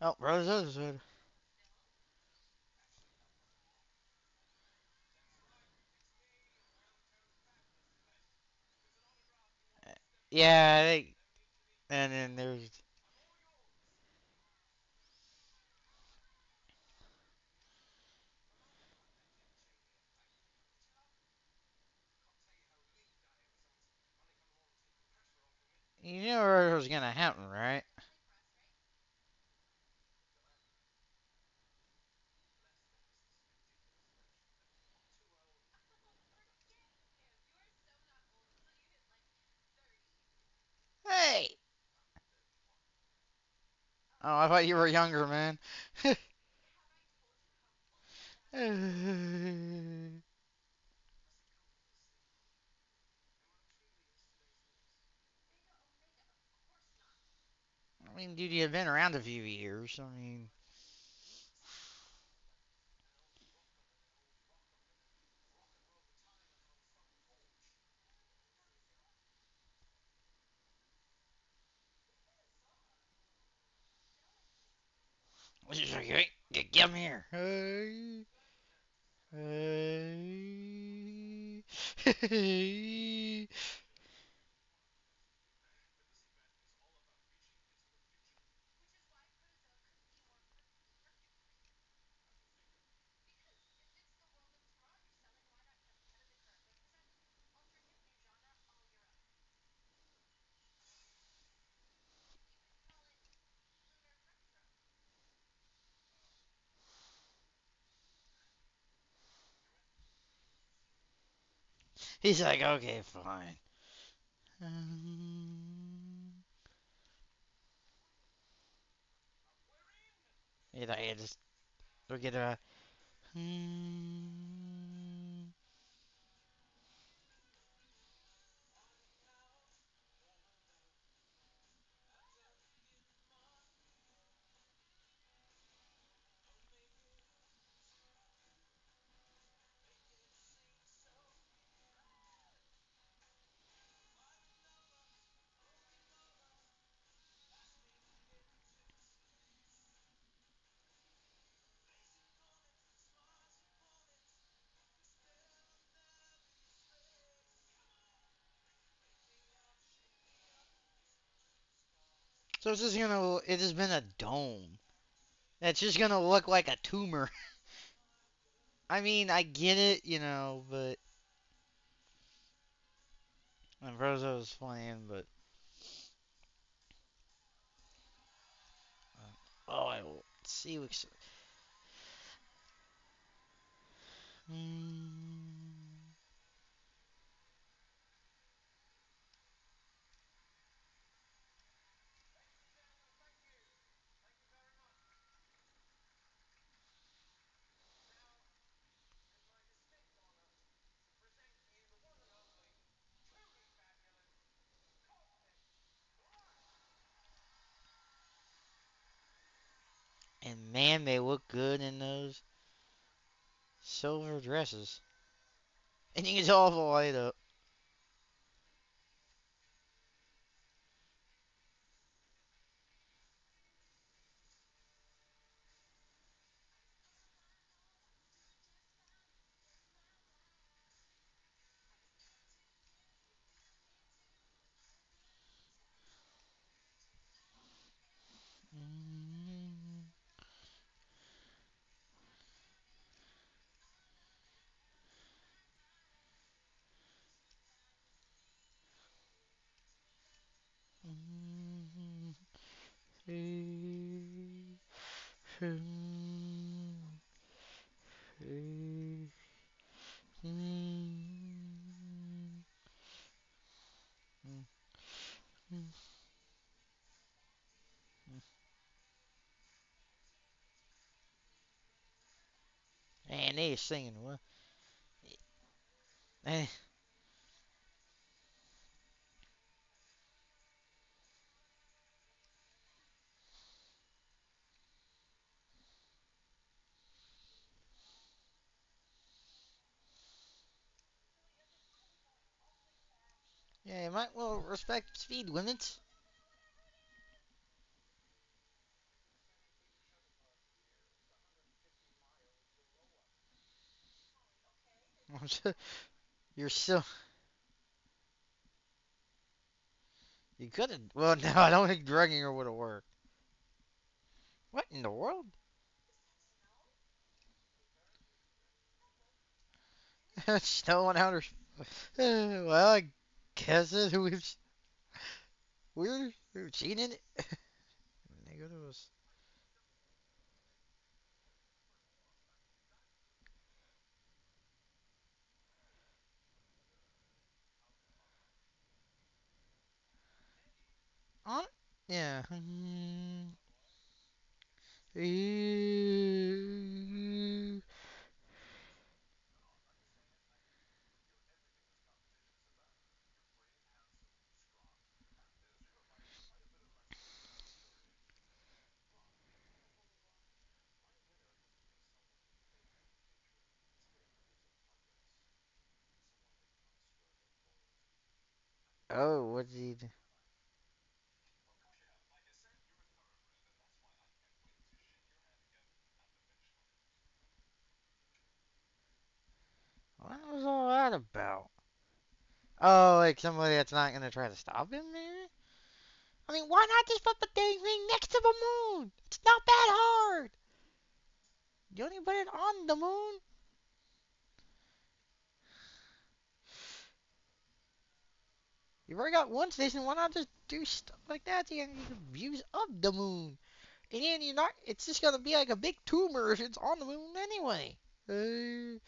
Oh, brothers, others, yeah, they, and then there's you knew it was gonna happen, right? Hey, oh, I thought you were younger, man. mean, dude, you've been around a few years. I mean. Get, get him here. Hey. hey. He's like, okay, fine. Um, you know, you just look at. Hmm. So it's just gonna. It has been a dome. It's just gonna look like a tumor. I mean, I get it, you know, but. And Brozo was playing, but. Uh, oh, I will see. What, mm, man, they look good in those silver dresses. And you can tell the light up. Singing. Eh, Yeah, you might well respect speed limits. You're still. You could have. Well, no, I don't think drugging her would have worked. What in the world? Snowing out her. well, I guess it was seen it. Negatives. On. Yeah. Oh, what did he do? Oh, like somebody that's not gonna try to stop him, maybe? I mean, why not just put the dang thing next to the moon? It's not that hard. You only put it on the moon. You've already got one station. Why not just do stuff like that you can get views of the moon? And then you're not. It's just gonna be like a big tumor if it's on the moon anyway. Uh,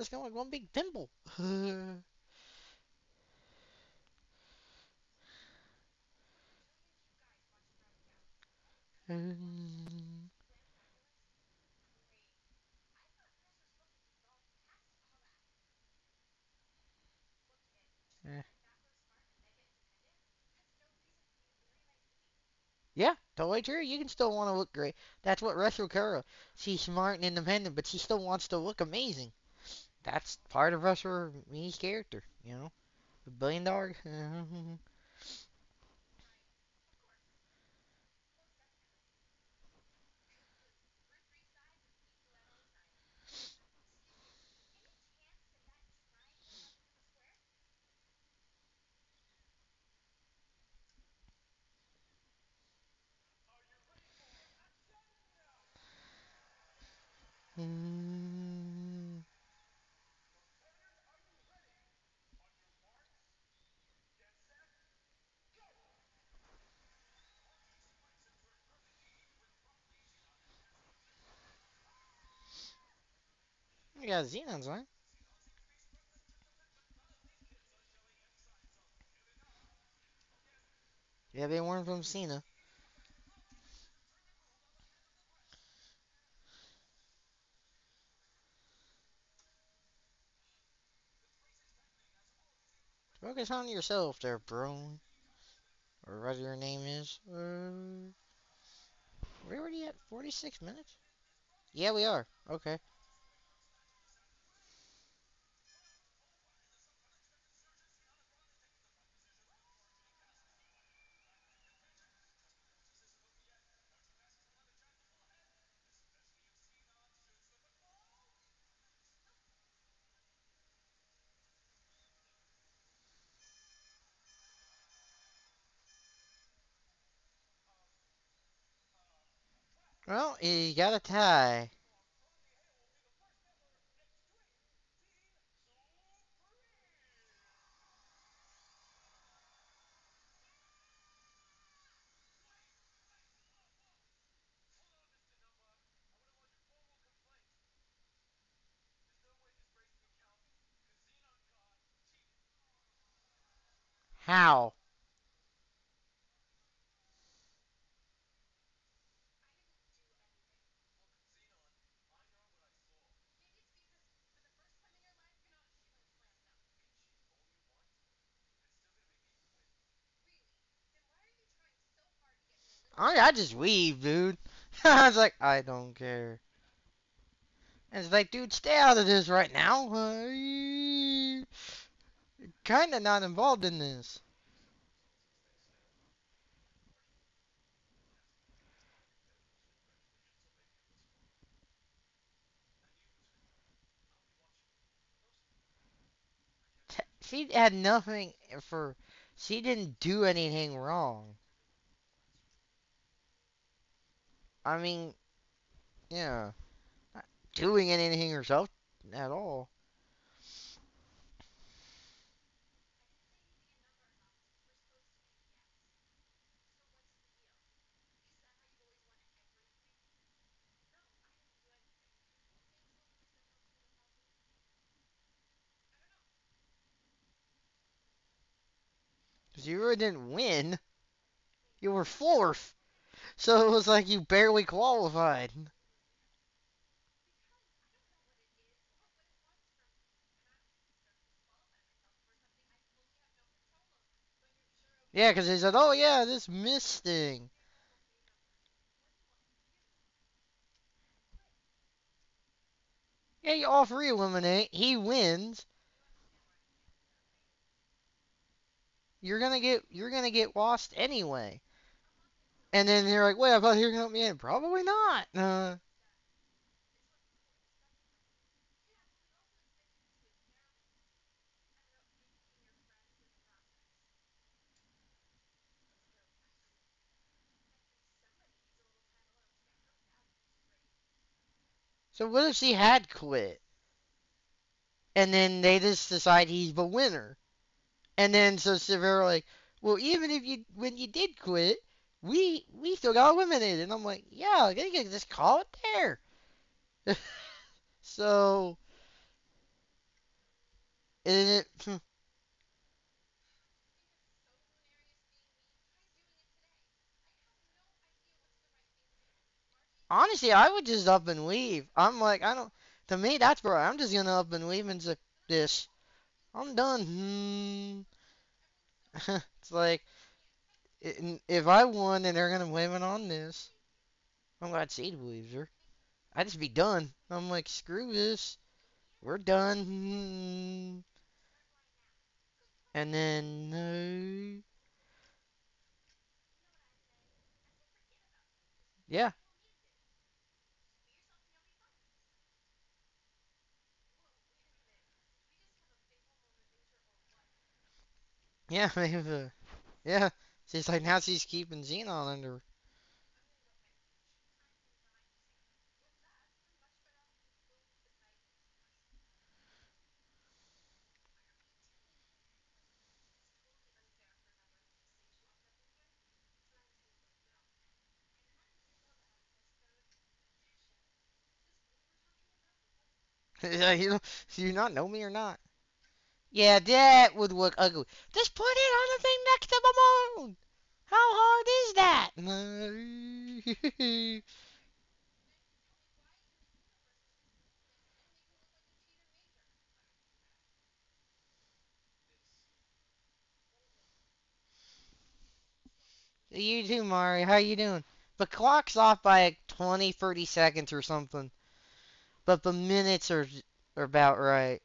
just be like one big pimple. Yeah, totally true. You can still want to look great. That's what Russell Crowe. She's smart and independent, but she still wants to look amazing. That's part of Russell Me's character, you know. The billion dollar. Mm-hmm. We got Zenon's on. Yeah, they weren't from Cena. Focus on yourself there, bro. Or whatever your name is. Uh, we already at 46 minutes? Yeah, we are. Okay. Well, you got a tie. How? I, I just weave, dude. I was like, I don't care. And it's like, dude, stay out of this right now. Uh, kinda not involved in this. She had nothing for. She didn't do anything wrong. I mean, yeah, not doing anything herself at all. You really didn't win. You were fourth, so it was like you barely qualified. Yeah, because he said, "Oh yeah, this mist thing." Yeah, you all three eliminate. He wins. You're gonna get you're gonna get lost anyway. And then you're like, wait, I thought he was going to let me in. Probably not. Uh, So what if she had quit? And then they just decide he's the winner. And then so Severo like, well even if you when you did quit, we we still got eliminated. And I'm like, yeah, I gotta just call it there. so, and it, honestly, I would just up and leave. I'm like, I don't. To me, that's bro. I'm just gonna up and leave and this. I'm done. Hmm. it's like if I won and they're gonna blame it on this, I'm glad Sadie believes her. I'd just be done. I'm like, screw this. We're done. And then, uh, yeah. Yeah, maybe. Uh, yeah. She's like, now she's keeping Zenon under. Yeah, you do you not know me or not? Yeah, that would look ugly. Just put it on the thing next to the moon. How hard is that? you too, Mari. How you doing? The clock's off by like 20, 30 seconds or something. But the minutes are, are about right.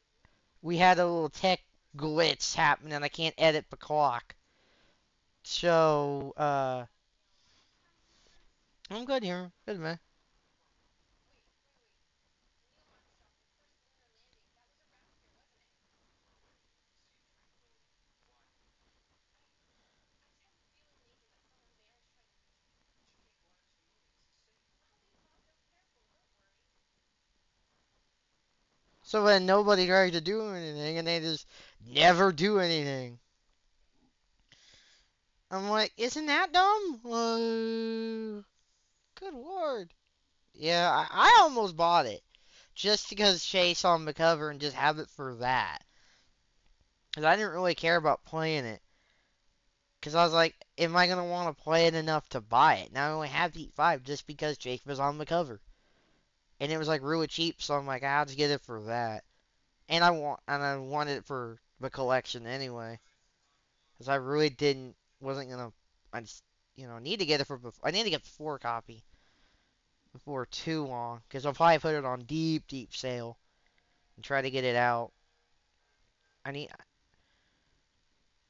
We had a little tech glitch happen and I can't edit the clock. So, uh, I'm good here. Good, man. So then nobody tries to do anything and they just never do anything. I'm like, isn't that dumb? Uh, good lord. Yeah, I, I almost bought it. Just because Chase on the cover and just have it for that. Because I didn't really care about playing it. Because I was like, am I going to want to play it enough to buy it? Now I only have Heat 5 just because Chase was on the cover. And it was like really cheap, so I'm like, I'll just get it for that. And I want and I wanted it for the collection anyway. Because I really didn't, wasn't going to, I just, you know, need to get it for, I need to get the 4 copy before too long. Because I'll probably put it on deep, deep sale. And try to get it out. I need,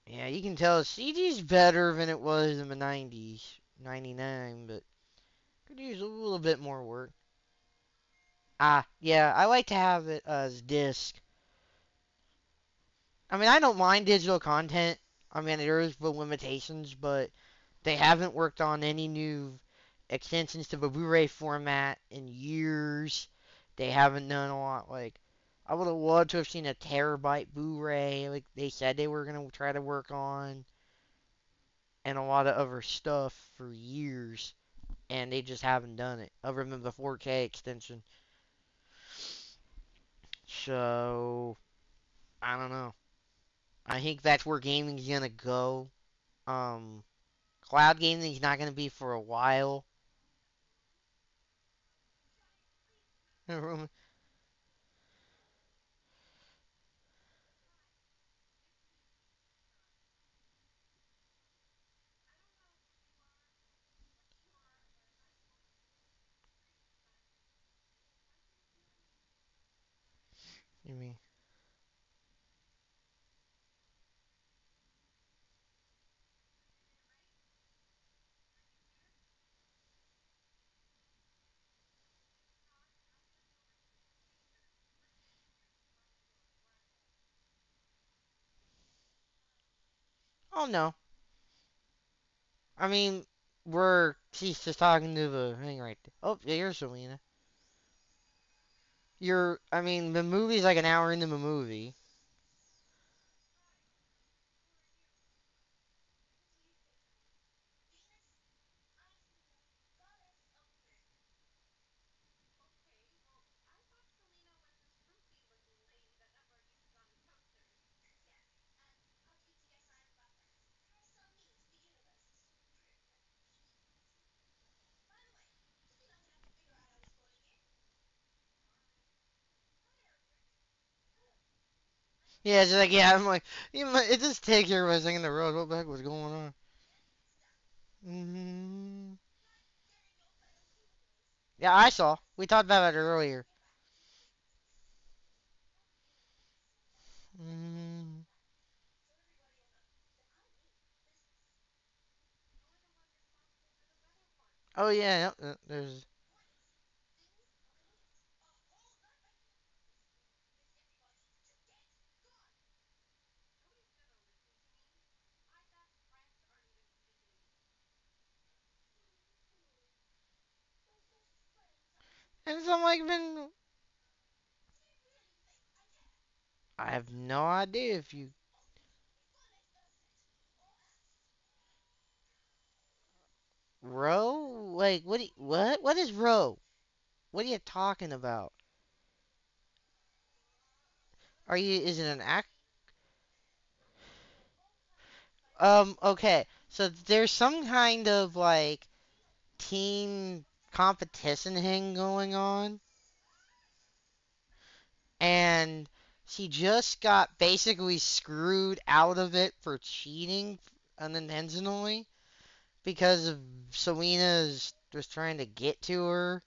yeah, you can tell CG's better than it was in the 90s, 99, but could use a little bit more work. Ah, yeah, I like to have it as disc. I mean, I don't mind digital content. I mean, there is the limitations, but they haven't worked on any new extensions to the Blu-ray format in years. They haven't done a lot. Like, I would have loved to have seen a terabyte Blu-ray, like they said they were gonna try to work on, and a lot of other stuff for years, and they just haven't done it. Other than the 4K extension. So, I don't know. I think that's where gaming's gonna go. Um, cloud gaming's not gonna be for a while. you mean? Oh no. I mean, we're she's just talking to the thing right there. Oh, yeah, here's Selena. You're, I mean, the movie's like an hour into the movie. Yeah, it's like, yeah, I'm like, you know, it just takes a second to realize what the heck was going on. hmm Yeah, I saw. We talked about it earlier. hmm Oh yeah, there's. And so I'm like, been. I have no idea if you row. Like, what? You, what? What is row? What are you talking about? Are you? Is it an act? Um. Okay. So there's some kind of like team competition thing going on, and she just got basically screwed out of it for cheating unintentionally because of Selena's was trying to get to her.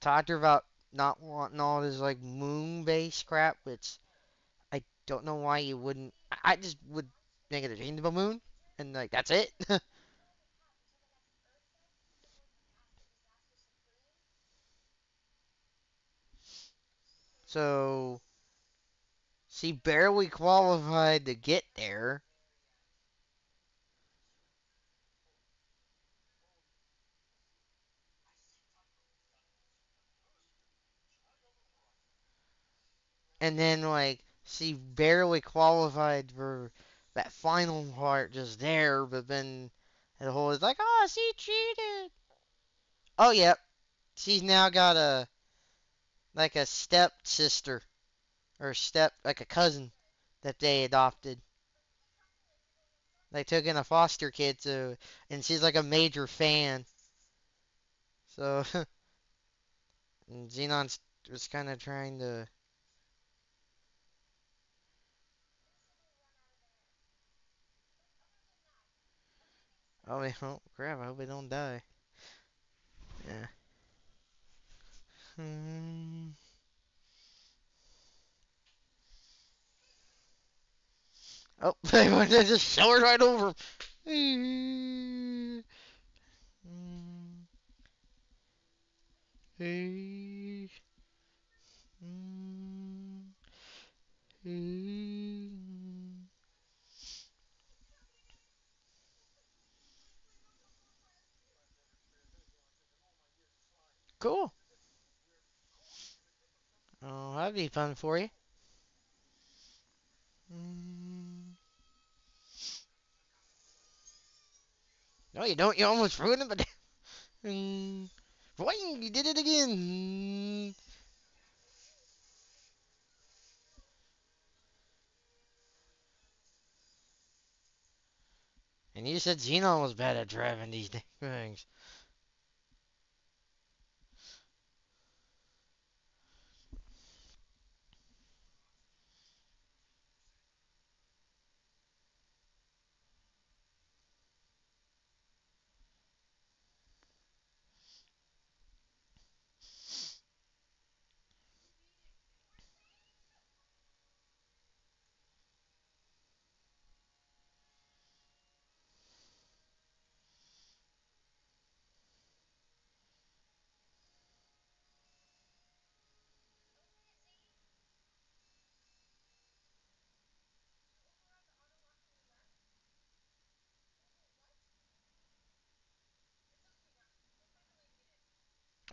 Talked to her about not wanting all this like moon based crap, which I don't know why you wouldn't. I I just would make it a changeable moon, and like that's it. so she barely qualified to get there. and then like she barely qualified for that final part just there, but then the whole is like, oh, she cheated. Oh, yep, she's now got a like a step sister or step like a cousin that they adopted. They took in a foster kid to, and she's like a major fan. So Zenon was kind of trying to. Oh, oh crap! I hope they don't die. Yeah. Hmm. Oh, they just showered right over. Cool. Oh, that'd be fun for you. Mm. No, you don't. You almost ruined it, but mm. Boing, you did it again. And you said Zenon was bad at driving these things.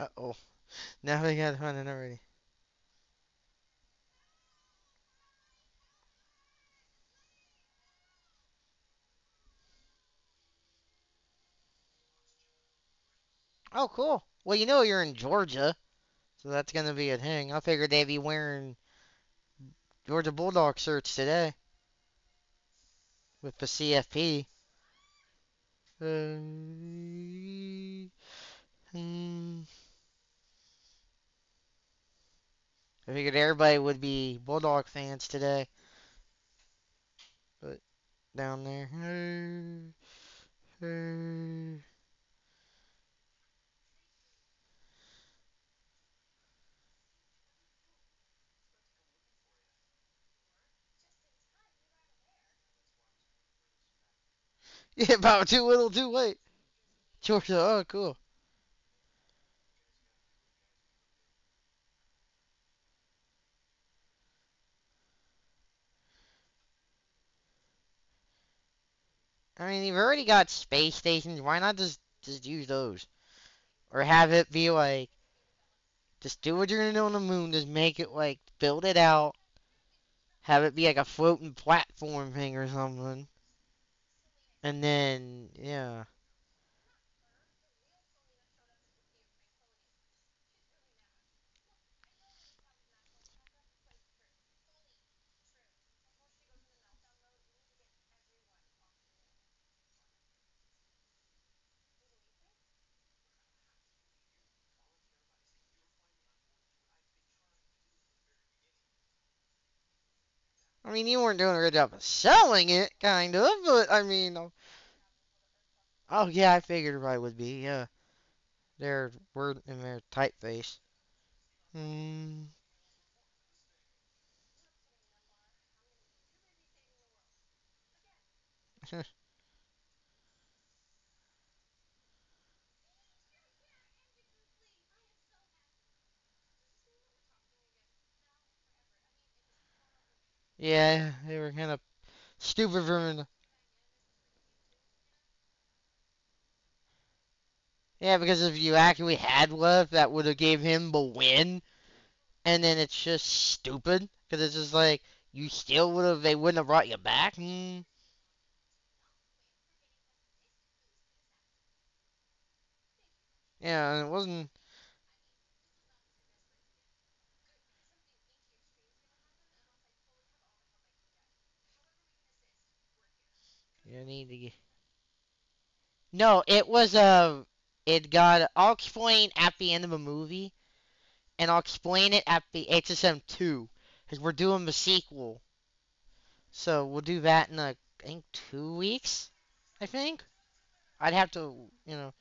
Uh oh. Now they got running already. Oh, cool. Well, you know you're in Georgia, so that's going to be a thing. I figured they'd be wearing Georgia Bulldog shirts today with the CFP. Uh. I figured everybody would be Bulldog fans today. But down there. Uh, uh, yeah, about too little, too late. Georgia. Oh, cool. I mean, you've already got space stations. Why not just just use those, or have it be like, just do what you're gonna do on the moon. Just make it like build it out. Have it be like a floating platform thing or something. And then yeah. I mean, you weren't doing a good job of selling it, kind of, but I mean, oh oh, yeah, I figured it probably would be. Yeah, their word in their typeface. Hmm. Yeah, they were kind of stupid for Yeah, because if you actually had left, that would have gave him the win, and then it's just stupid because it's just like you still would have. They wouldn't have brought you back. Mm. Yeah, and it wasn't. You need to get. No, it was Uh, it got. I'll explain at the end of the movie, and I'll explain it at the HSM two, because we're doing the sequel. So we'll do that in a, I think two weeks. I think. I'd have to, you know.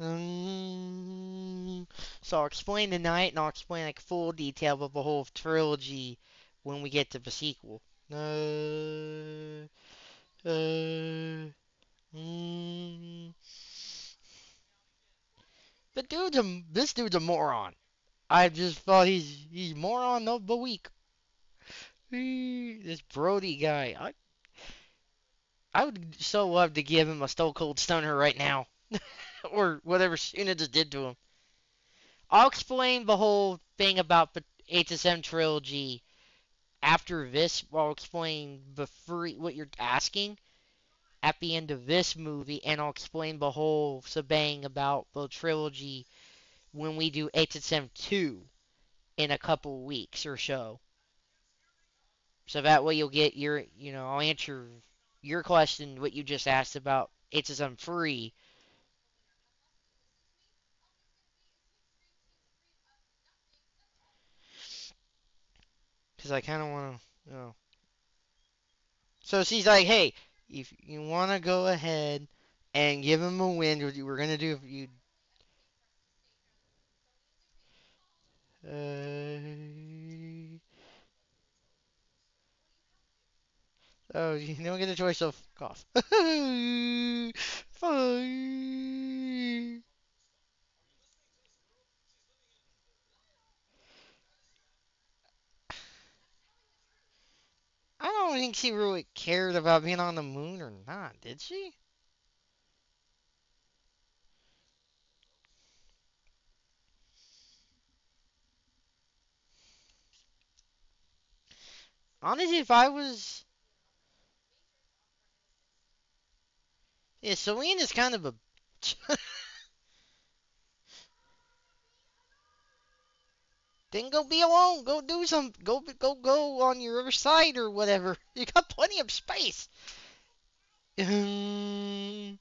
Um, so I'll explain tonight, and I'll explain like full detail of the whole trilogy when we get to the sequel. Uh, uh, mm, but dude's a, this dude's a moron. I just thought he's he's moron of the week. This Brody guy, I I would so love to give him a Stone Cold Stunner right now, or whatever Cena just did to him. I'll explain the whole thing about the HSM trilogy after this, I'll explain the free what you're asking at the end of this movie, and I'll explain the whole shebang about the trilogy when we do 872 in a couple weeks or so. So that way you'll get your, you know, I'll answer your question, what you just asked about 873 Because I kind of want to, you know. So she's like, hey, if you want to go ahead and give him a win, we're going to do if you. Uh, oh, you don't get a choice of cough. Fine. I don't think she really cared about being on the moon or not, did she? Honestly, if I was. Yeah, Selena's kind of a. Then go be alone. Go do some. Go go go on your other side or whatever. You got plenty of space. Um,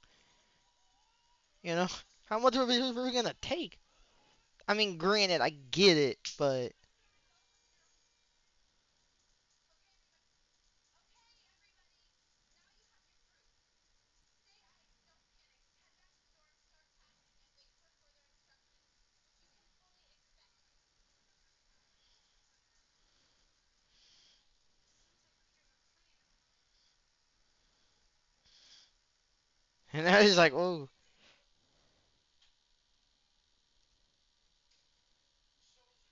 you know, how much is we gonna take? I mean, granted, I get it, but and I was like, oh,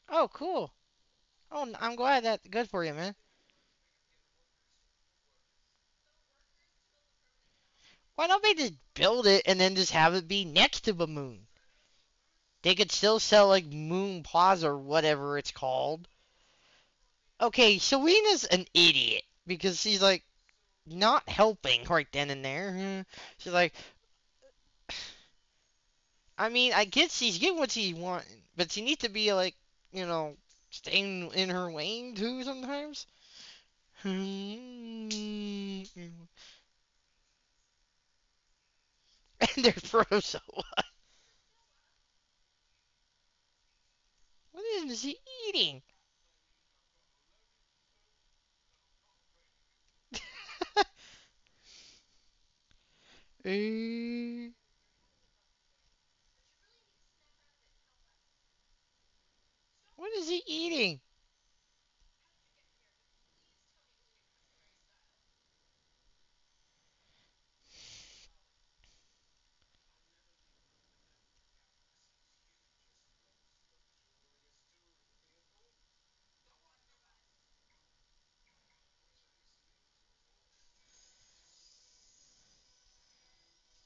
oh, cool. Oh, I'm glad that's good for you, man. Why don't they just build it and then just have it be next to the moon? They could still sell like Moon Plaza or whatever it's called. Okay, Selena's an idiot because she's like not helping right then and there. She's like, I mean, I guess she's getting what she's wanting, but she needs to be like, you know, staying in her lane too sometimes. And they're frozen. What is she eating? Eh, what is he eating?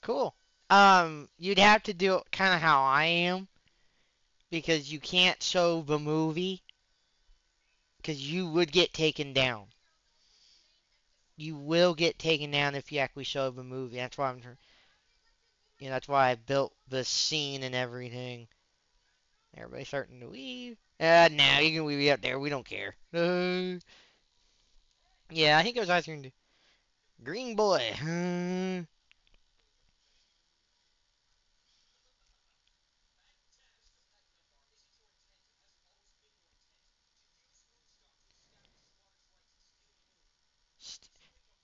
Cool. Um, you'd have to do it kind of how I am because you can't show the movie because you would get taken down. You will get taken down if you actually show the movie. That's why I'm, you know, that's why I built the scene and everything. Everybody's starting to leave. Uh, now you can leave up there. We don't care. Uh, yeah, I think it was ice cream. Green Boy. Hmm.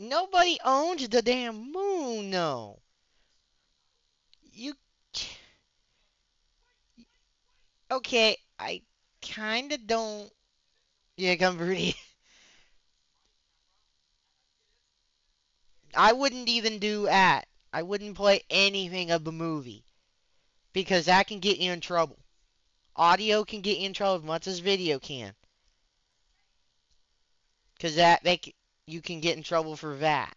Nobody owns the damn moon, no. You okay? I kind of don't. Yeah, come pretty. I wouldn't even do that. I wouldn't play anything of the movie because that can get you in trouble. Audio can get you in trouble as much as video can. Cause that they you can get in trouble for that.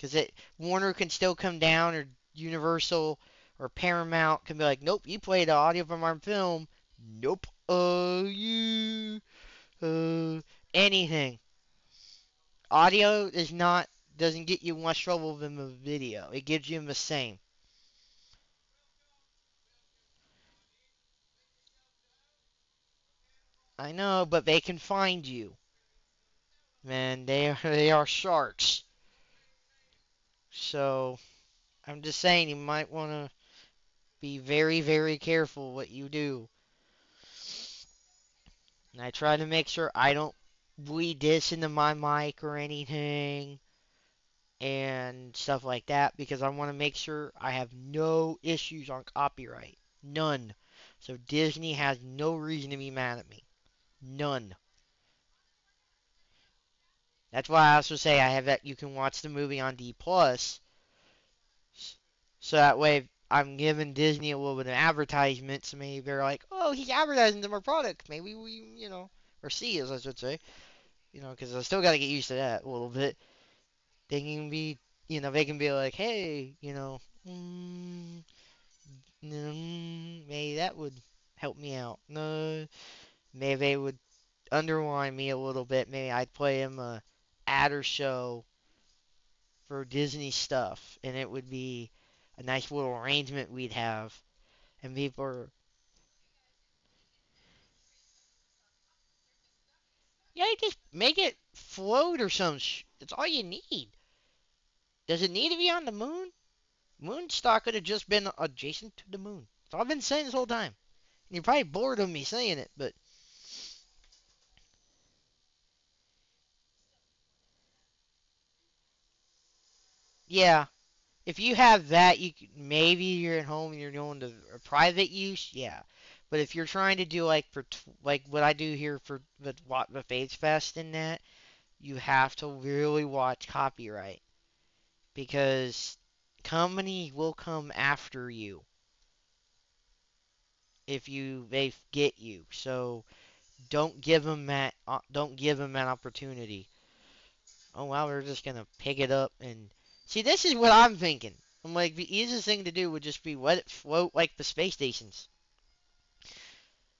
Cause Warner can still come down or Universal or Paramount can be like, nope, you played the audio from our film. Nope. Uh, you uh anything. Audio is not doesn't get you much trouble than the video. It gives you the same. I know, but they can find you. Man, they are they are sharks. So I'm just saying you might want to be very very careful what you do. And I try to make sure I don't bleed this into my mic or anything and stuff like that because I want to make sure I have no issues on copyright. None. So Disney has no reason to be mad at me. None. That's why I also say I have that you can watch the movie on D plus, so that way I'm giving Disney a little bit of advertisement. So maybe they're like, oh, he's advertising to our product. Maybe we, you know, or see as I should say, you know, because I still got to get used to that a little bit. They can be, you know, they can be like, hey, you know, mm, mm, maybe that would help me out. No, maybe they would underline me a little bit. Maybe I'd play him a adder show for Disney stuff, and it would be a nice little arrangement we'd have, and people are. Yeah, just make it float or some. Sh- it's all you need. Does it need to be on the moon? Moonstock could have just been uh, adjacent to the moon. That's all I've been saying this whole time. And you're probably bored of me saying it, but yeah, if you have that, you maybe you're at home and you're doing the a private use, yeah. But if you're trying to do like for like what I do here for the the Favs Fest and that, you have to really watch copyright because company will come after you if you they get you. So don't give them that uh, don't give them that opportunity. Oh wow, they're just gonna pick it up and see. This is what I'm thinking. I'm like the easiest thing to do would just be let it float like the space stations.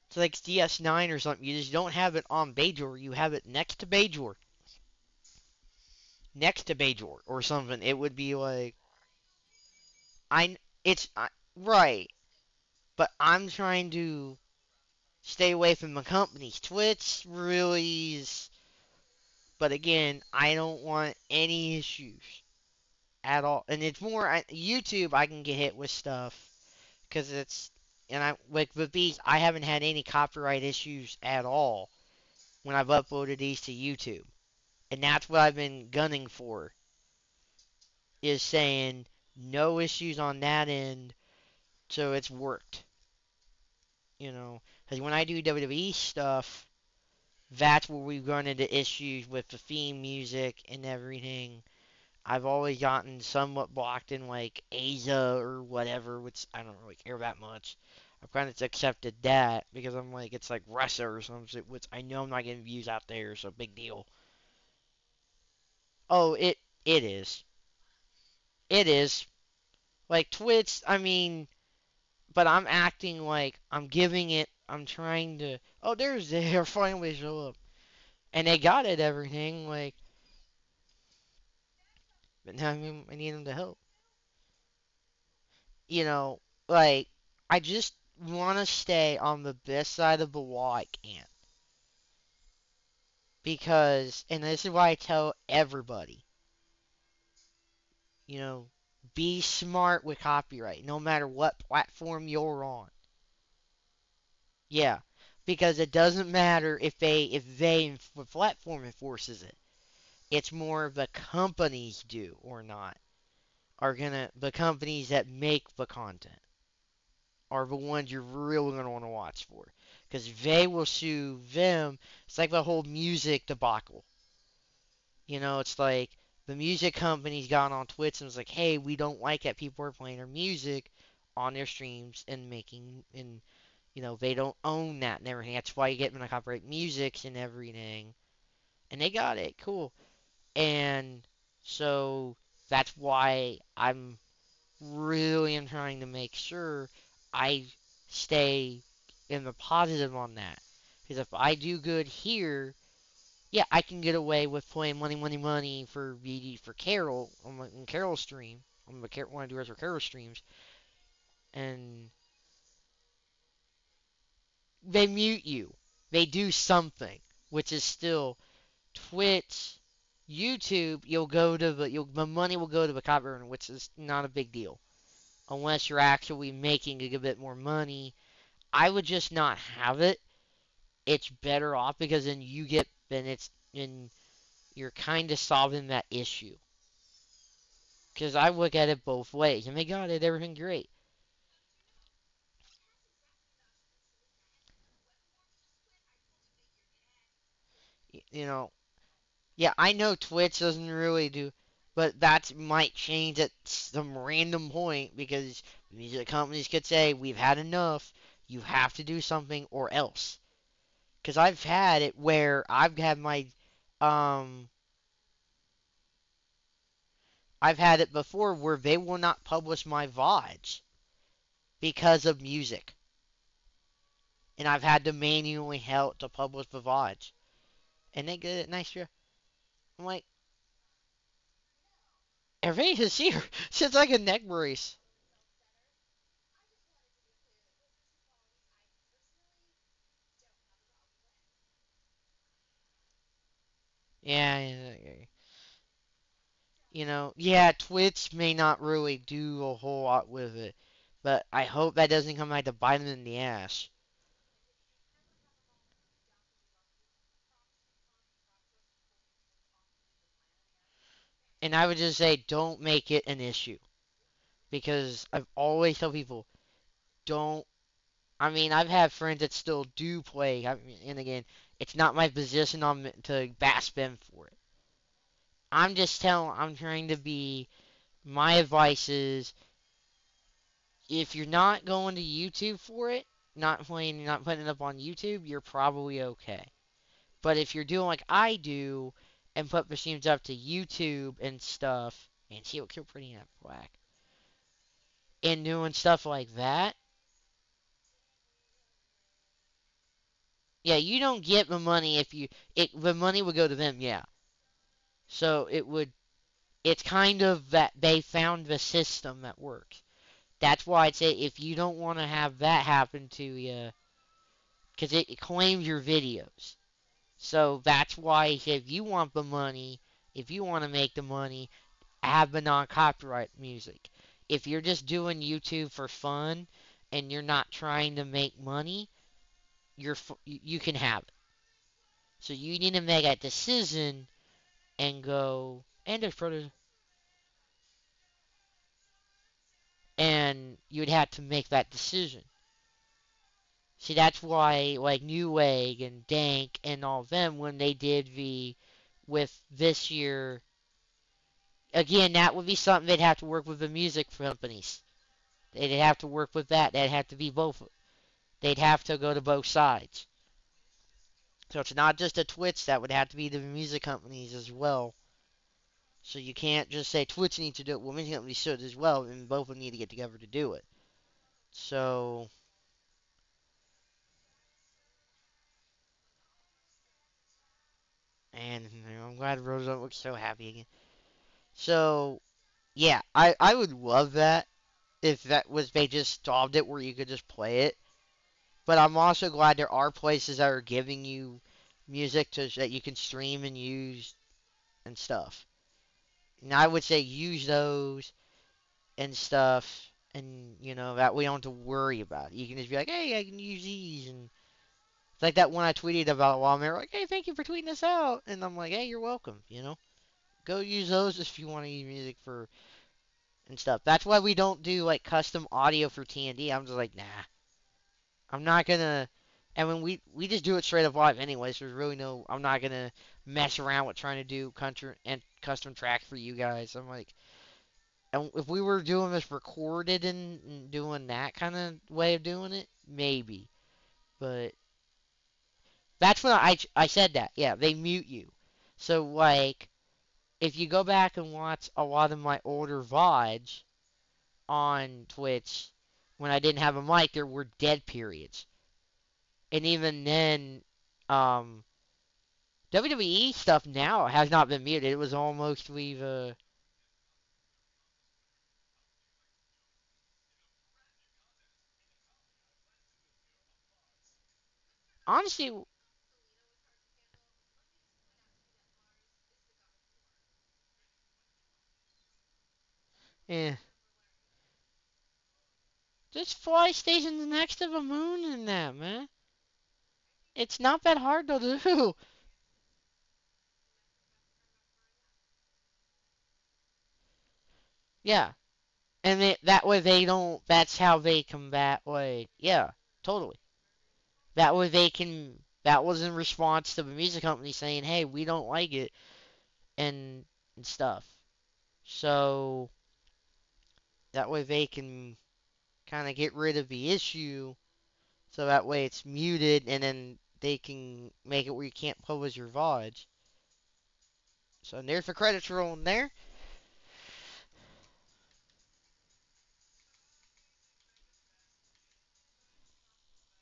It's like DS9 or something. You just don't have it on Bajor. You have it next to Bajor. Next to Bajor or something. It would be like I. It's I, right, but I'm trying to stay away from the companies. Twitch really is. But again, I don't want any issues at all. And it's more I, YouTube. I can get hit with stuff because it's and I like with these. I haven't had any copyright issues at all when I've uploaded these to YouTube, and that's what I've been gunning for. Is saying no issues on that end, so it's worked. You know, because when I do WWE stuff, that's where we've run into issues with the theme music and everything I've always gotten somewhat blocked in like Asia or whatever, which I don't really care that much. I've kind of accepted that because I'm like it's like Russia or something, which I know I'm not getting views out there, so big deal. Oh, it it is, it is like Twitch. I mean, but I'm acting like I'm giving it. I'm trying to. Oh, there's there finally show up, and they got it everything like. But now I mean I need them to help. you know, like I just want to stay on the best side of the wall I can because, and this is why I tell everybody, you know, be smart with copyright, no matter what platform you're on. Yeah, because it doesn't matter if they if they the platform enforces it. It's more the companies do or not are gonna the companies that make the content. are the ones you're really going to want to watch for. Because they will sue them. It's like the whole music debacle. You know, it's like the music companies got on Twitch and was like, hey, we don't like that people are playing our music on their streams and making, and, you know, they don't own that and everything. That's why you get them to copyright music and everything. And they got it. Cool. And so that's why I'm really am trying to make sure I stay in the positive on that. Because if I do good here, yeah, I can get away with playing money, money, money for VD for Carol on my on Carol's stream. On the Car- when I do for Carol streams, and they mute you. They do something, which is still Twitch, YouTube. You'll go to the you'll, the money will go to the copyright, which is not a big deal unless you're actually making a bit more money. I would just not have it. It's better off because then you get then it's then you're kind of solving that issue. Because I look at it both ways, and they got it everything great. You know, yeah, I know Twitch doesn't really do, but that might change at some random point because music companies could say we've had enough. You have to do something or else. Because I've had it where I've had my, um, I've had it before where they will not publish my VODs because of music. And I've had to manually help to publish the VODs. And they get it nice. I'm like, everybody is here. It's like a neck brace. Yeah, yeah, you know, yeah, Twitch may not really do a whole lot with it, but I hope that doesn't come back to bite them in the ass. And I would just say, don't make it an issue because I've always tell people, don't. I mean, I've had friends that still do play. I mean, and again, it's not my position on to bash them for it. I'm just telling. I'm trying to be. My advice is, if you're not going to YouTube for it, not playing, not putting it up on YouTube, you're probably okay. But if you're doing like I do and put machines up to YouTube and stuff, and see what kill pretty that black, and doing stuff like that, yeah, you don't get the money if you it the money would go to them, yeah. So it would it's kind of that they found the system that works. That's why I'd say if you don't want to have that happen to you, because it claims your videos. So that's why if you want the money, if you want to make the money, have the non-copyright music. If you're just doing YouTube for fun and you're not trying to make money, you're you can have it. So you need to make that decision and go and there's further and you'd have to make that decision. See, that's why, like, Newegg and Dank and all of them, when they did the, with this year, again, that would be something they'd have to work with the music companies. They'd have to work with that. They'd have to be both. They'd have to go to both sides. So it's not just a Twitch, that would have to be the music companies as well. So you can't just say Twitch needs to do it. Well, music companies should as well, and both of them need to get together to do it. So and I'm glad Rosa looks so happy again. So yeah, I I would love that if that was they just stopped it where you could just play it. But I'm also glad there are places that are giving you music to, that you can stream and use and stuff. And I would say use those and stuff, and you know that we don't have to worry about it. You can just be like, hey, I can use these, and like that one I tweeted about a while ago. Like, hey, thank you for tweeting this out, and I'm like, hey, you're welcome. You know, go use those if you want to use music for and stuff. That's why we don't do like custom audio for TND. I'm just like, nah, I'm not gonna. And when we we just do it straight up live anyways, there's really no. I'm not gonna mess around with trying to do country and custom tracks for you guys. I'm like, and if we were doing this recorded and, and doing that kind of way of doing it, maybe. But that's when I I said that. Yeah, they mute you. So like, if you go back and watch a lot of my older VODs on Twitch, when I didn't have a mic, there were dead periods. And even then, um, WWE stuff now has not been muted. It was almost we've uh, honestly yeah. Just fly stations next to the moon and that, man. It's not that hard to do. Yeah. And they, that way they don't, that's how they combat, like, yeah, totally. That way they can, that was in response to the music company saying, hey, we don't like it, and, and stuff. So, that way they can kind of get rid of the issue, so that way it's muted, and then they can make it where you can't publish your VODs. So there's the credits rolling there.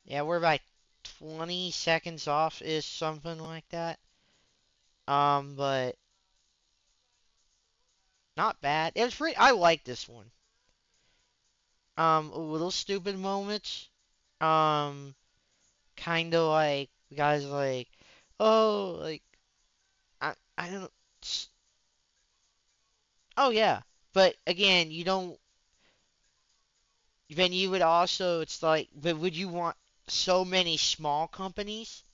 Yeah, we're about 20 seconds off is something like that. Um, but not bad. It was pretty. I like this one. Um, a little stupid moments. Um, kind of like guys like, oh, like I I don't. Oh yeah, but again, you don't. Then you would also. It's like, but would you want so many small companies?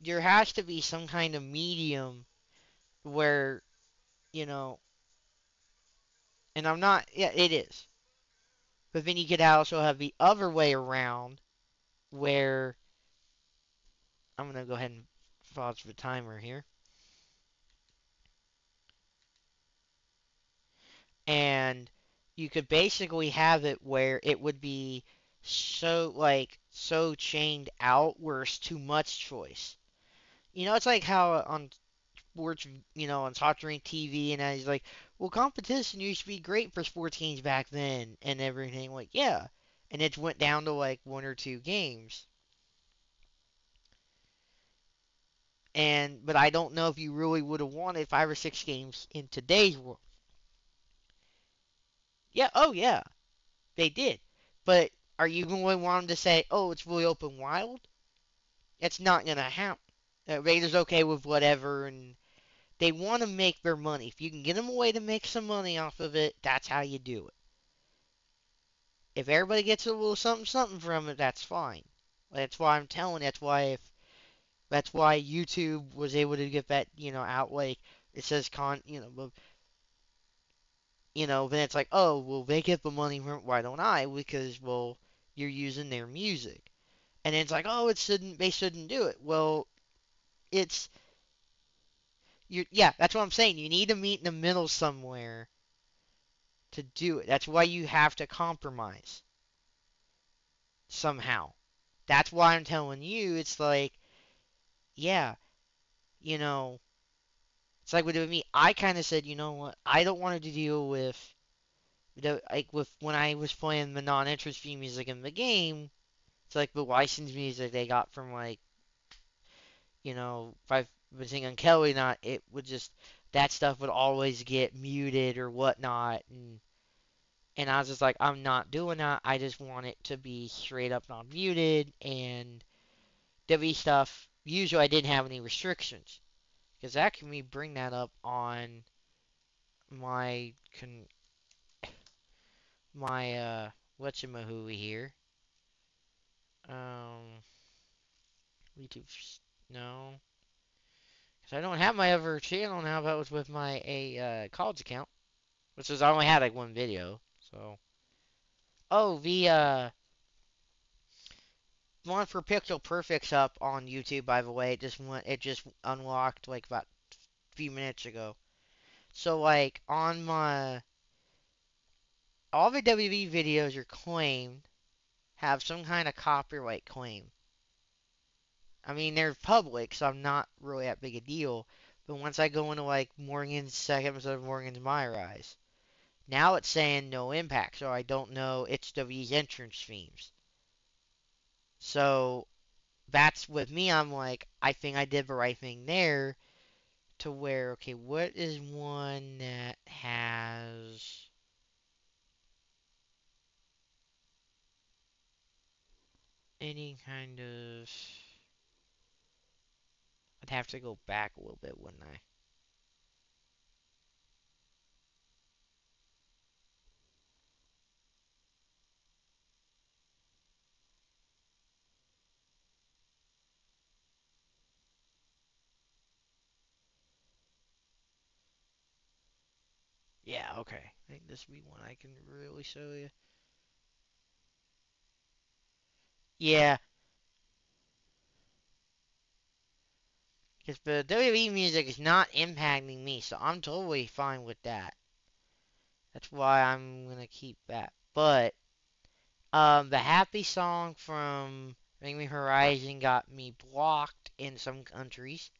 There has to be some kind of medium where, you know. And I'm not. Yeah, it is. But then you could also have the other way around, where. I'm gonna go ahead and pause the timer here. and you could basically have it where it would be so like so chained out where it's too much choice. You know, it's like how on sports, you know, on Soccer TV, and he's like, well, competition used to be great for sports games back then and everything. Like, yeah, and it went down to like one or two games. And but I don't know if you really would have wanted five or six games in today's world. Yeah, oh yeah, they did. But are you going to want them to say, oh, it's really open wild? It's not going to happen. Uh, Raiders okay with whatever, and they want to make their money. If you can get them away to make some money off of it, that's how you do it. If everybody gets a little something something from it, that's fine. That's why I'm telling. That's why if that's why YouTube was able to get that you know out like it says con you know you know, then it's like, oh, well, they get the money, why don't I? Because, well, you're using their music. And it's like, oh, it shouldn't, they shouldn't do it. Well, it's, you, yeah, that's what I'm saying. You need to meet in the middle somewhere to do it. That's why you have to compromise somehow. That's why I'm telling you, it's like, yeah, you know, it's like with me. I kind of said, you know what? I don't want to deal with the like with when I was playing the non-interest fee music in the game. It's like the licensed music they got from like, you know, if I've been singing Kelly, not it would just that stuff would always get muted or whatnot, and and I was just like, I'm not doing that. I just want it to be straight up not muted and W stuff. Usually, I didn't have any restrictions. Because that can we bring that up on my con my uh whatchamahooey here. Um YouTube no. Cause I don't have my other channel now that was with my a uh, college account. Which is I only had like one video, so Oh the uh one for Pixel Perfect's up on YouTube, by the way. It just went, it just unlocked like about a few minutes ago. So like on my all the WWE videos are claimed have some kind of copyright claim. I mean they're public, so I'm not really that big a deal. But once I go into like Morgan's second episode of Morgan's My Rise, now it's saying no impact, so I don't know it's WWE's entrance themes. So that's with me. I'm like, I think I did the right thing there to where, okay, what is one that has. Any kind of. I'd have to go back a little bit, wouldn't I? Yeah, okay. I think this will be one I can really show you. Yeah. Because the WWE music is not impacting me, so I'm totally fine with that. That's why I'm going to keep that. But, um, the happy song from Bring Me Horizon got me blocked in some countries.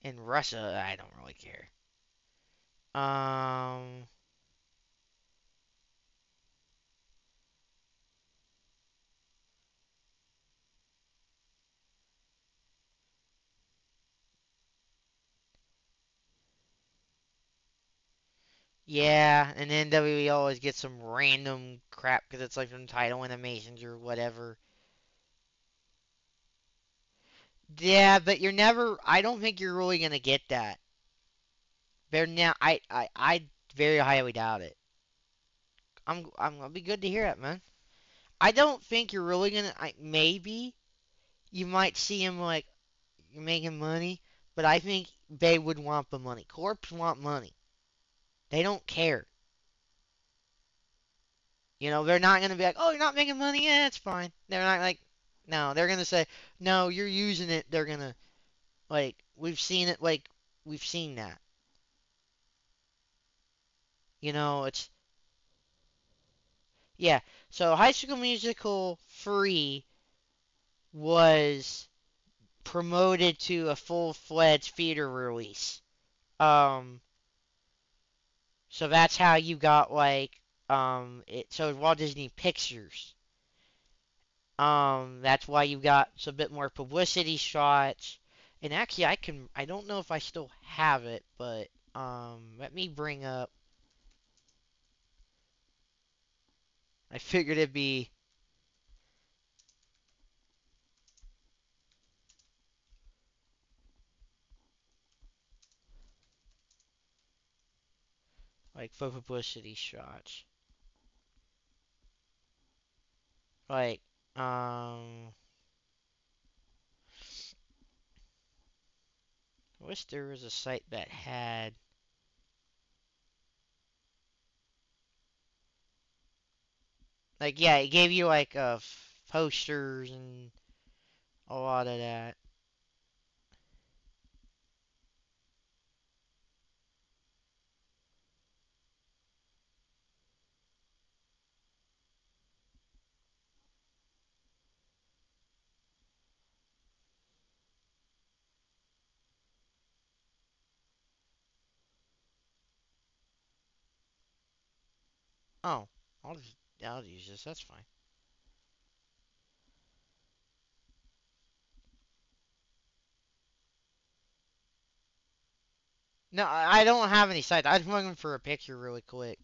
in Russia, I don't really care. Um. Yeah, and then WWE always gets some random crap because it's like from title animations or whatever. Yeah, but you're never. I don't think you're really gonna get that. There now, I, I, I very highly doubt it. I'm, I'm gonna be good to hear it, man. I don't think you're really gonna. I, maybe you might see him like making money, but I think they would want the money. Corps want money. They don't care. You know, they're not gonna be like, "Oh, you're not making money. Yeah, it's fine." They're not like, no, they're gonna say, "No, you're using it." They're gonna like, we've seen it. Like, we've seen that. You know, it's yeah. So High School Musical 3 was promoted to a full-fledged theater release. Um, so that's how you got like um it. So Walt Disney Pictures. Um, that's why you got a bit more publicity shots. And actually, I can. I don't know if I still have it, but um, let me bring up. I figured it'd be like for publicity shots. Like, um, I wish there was a site that had. Like, yeah, it gave you like uh posters and a lot of that. Oh, I'll just I'll use this. That's fine. No, I don't have any sites. I was looking for a picture really quick.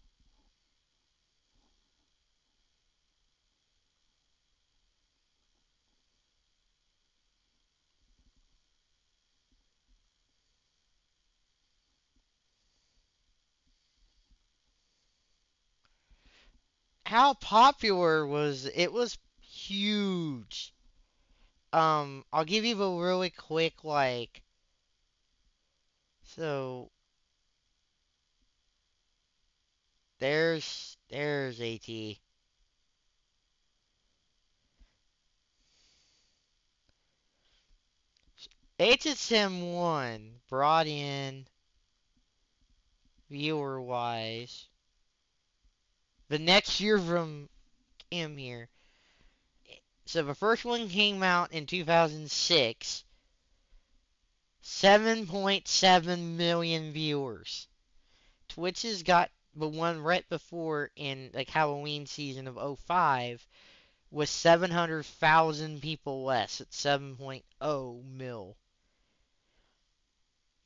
How popular was it? Was huge. Um, I'll give you a really quick like. So there's there's AT. HSM one brought in viewer wise. The next year from him here. So the first one came out in 2006. 7.7 million viewers. Twitch has got the one right before in like Halloween season of 05 was 700,000 people less at 7.0 mil.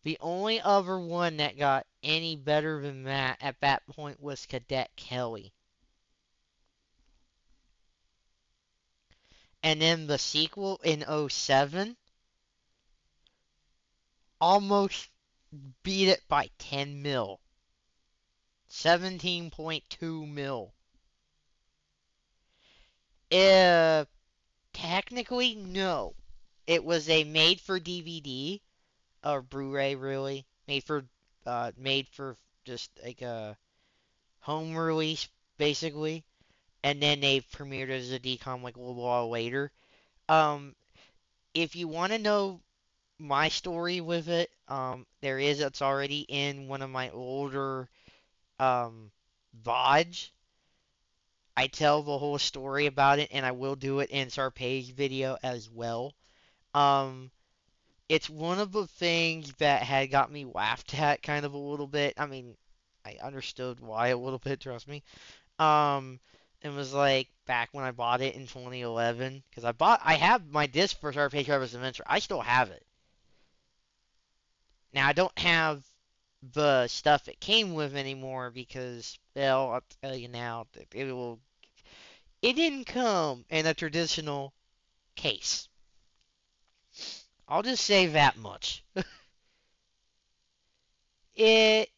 The only other one that got any better than that at that point was Cadet Kelly. And then the sequel in 07 almost beat it by 10 mil. 17.2 mil. Uh, technically, no. It was a made for DVD or Blu-ray, really. Made for, uh, made for just like a home release, basically. And then they premiered as a DCOM like a little while later. Um, if you want to know my story with it, um, there is it's already in one of my older um VODs. I tell the whole story about it, and I will do it in Sarpage video as well. Um, it's one of the things that had got me laughed at kind of a little bit. I mean, I understood why a little bit, trust me. Um, it was like back when I bought it in 2011 because I bought I have my disc for Sarpage Harvest Adventure. I still have it. Now I don't have the stuff it came with anymore because well, I'll tell you now it will it didn't come in a traditional case. I'll just say that much. it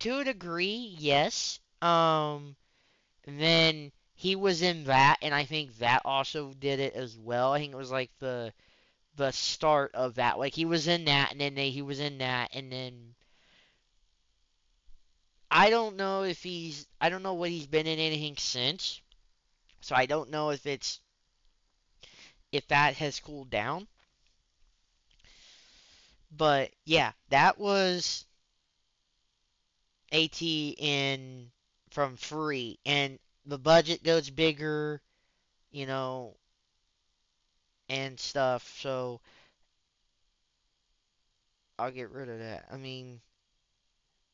to a degree, yes. Um, then he was in that, and I think that also did it as well. I think it was like the the start of that. Like he was in that, and then they, he was in that, and then I don't know if he's I don't know what he's been in anything since. So I don't know if it's if that has cooled down. But yeah, that was AT in from free and the budget goes bigger, you know, and stuff. So I'll get rid of that. I mean,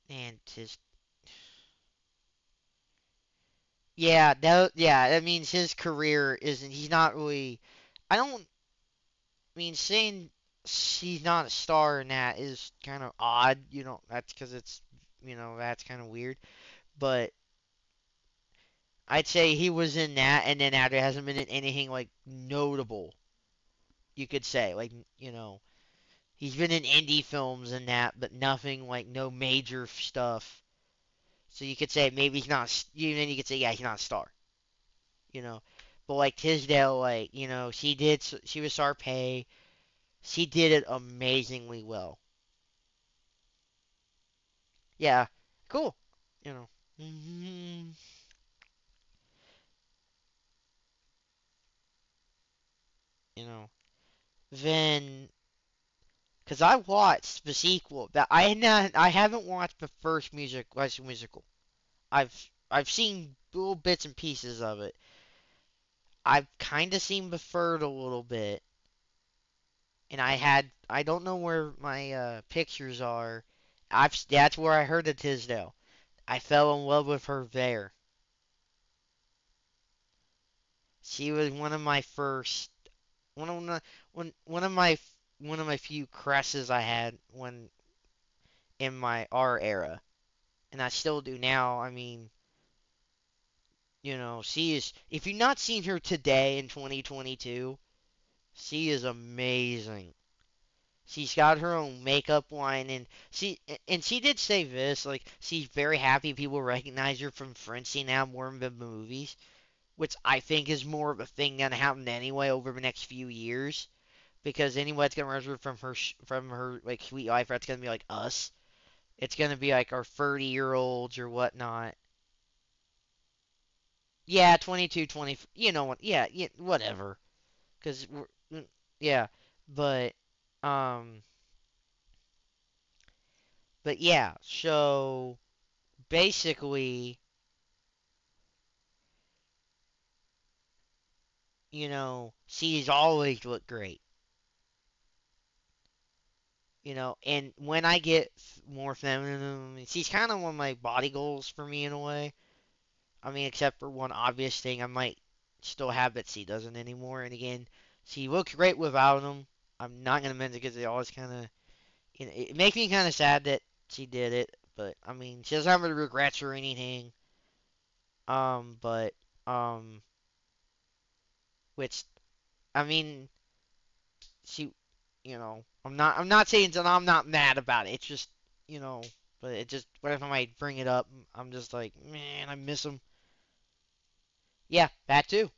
man, just yeah, that yeah, that means his career isn't. He's not really. I don't I mean saying he's not a star in that is kind of odd. You know, that's because it's you know that's kind of weird. But I'd say he was in that, and then after hasn't been in anything like notable. You could say like you know he's been in indie films and that, but nothing like no major stuff. So you could say maybe he's not. You Even you could say yeah he's not a star. You know, but like Tisdale, like you know she did she was Sharpay. She did it amazingly well. Yeah, cool. You know. hmm You know. Then, because I watched the sequel, but I not I haven't watched the first music musical. I've I've seen little bits and pieces of it. I've kind of seen the third a little bit, and I had I don't know where my uh, pictures are. I've that's where I heard of Tisdale. I fell in love with her there. She was one of my first one of the one one of my one of my few crushes I had when in my R era, and I still do now. I mean, you know, she is. If you've not seen her today in 2022, she is amazing. She's got her own makeup line, and she and she did say this like she's very happy people recognize her from Frenshe now more than the movies, which I think is more of a thing gonna happen anyway over the next few years, because anyway that's gonna remember from her from her like Suite Life, that's gonna be like us. It's gonna be like our 30 year olds or whatnot. Yeah, 22, 20. You know what? Yeah, yeah, whatever. Because yeah, but um, but yeah. So basically, you know, she's always looked great. You know, and when I get more feminine, she's kind of one of my body goals for me in a way. I mean, except for one obvious thing, I might still have that she doesn't anymore. And again, she looks great without them. I'm not gonna mention it because they always kind of, you know, it makes me kind of sad that she did it. But I mean, she doesn't have any regrets or anything. Um, but um, which, I mean, she, you know, I'm not, I'm not saying that I'm not mad about it. It's just, you know, but it just whenever I bring it up, I'm just like, man, I miss him. Yeah, that too.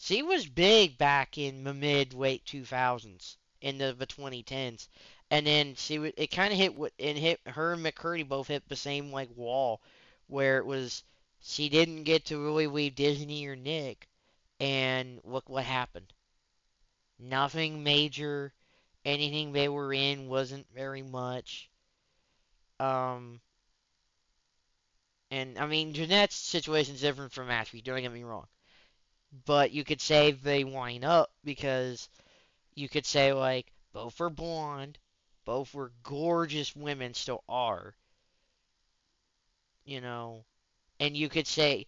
She was big back in the mid late 2000s, in the, the 2010s, and then she would it kind of hit what and hit her and McCurdy both hit the same like wall, where it was she didn't get to really leave Disney or Nick, and look what happened. Nothing major. Anything they were in wasn't very much. Um, and I mean Jennette's situation is different from Ashley. Don't get me wrong but you could say they wind up because you could say like both are blonde, both were gorgeous women, still are. You know, and you could say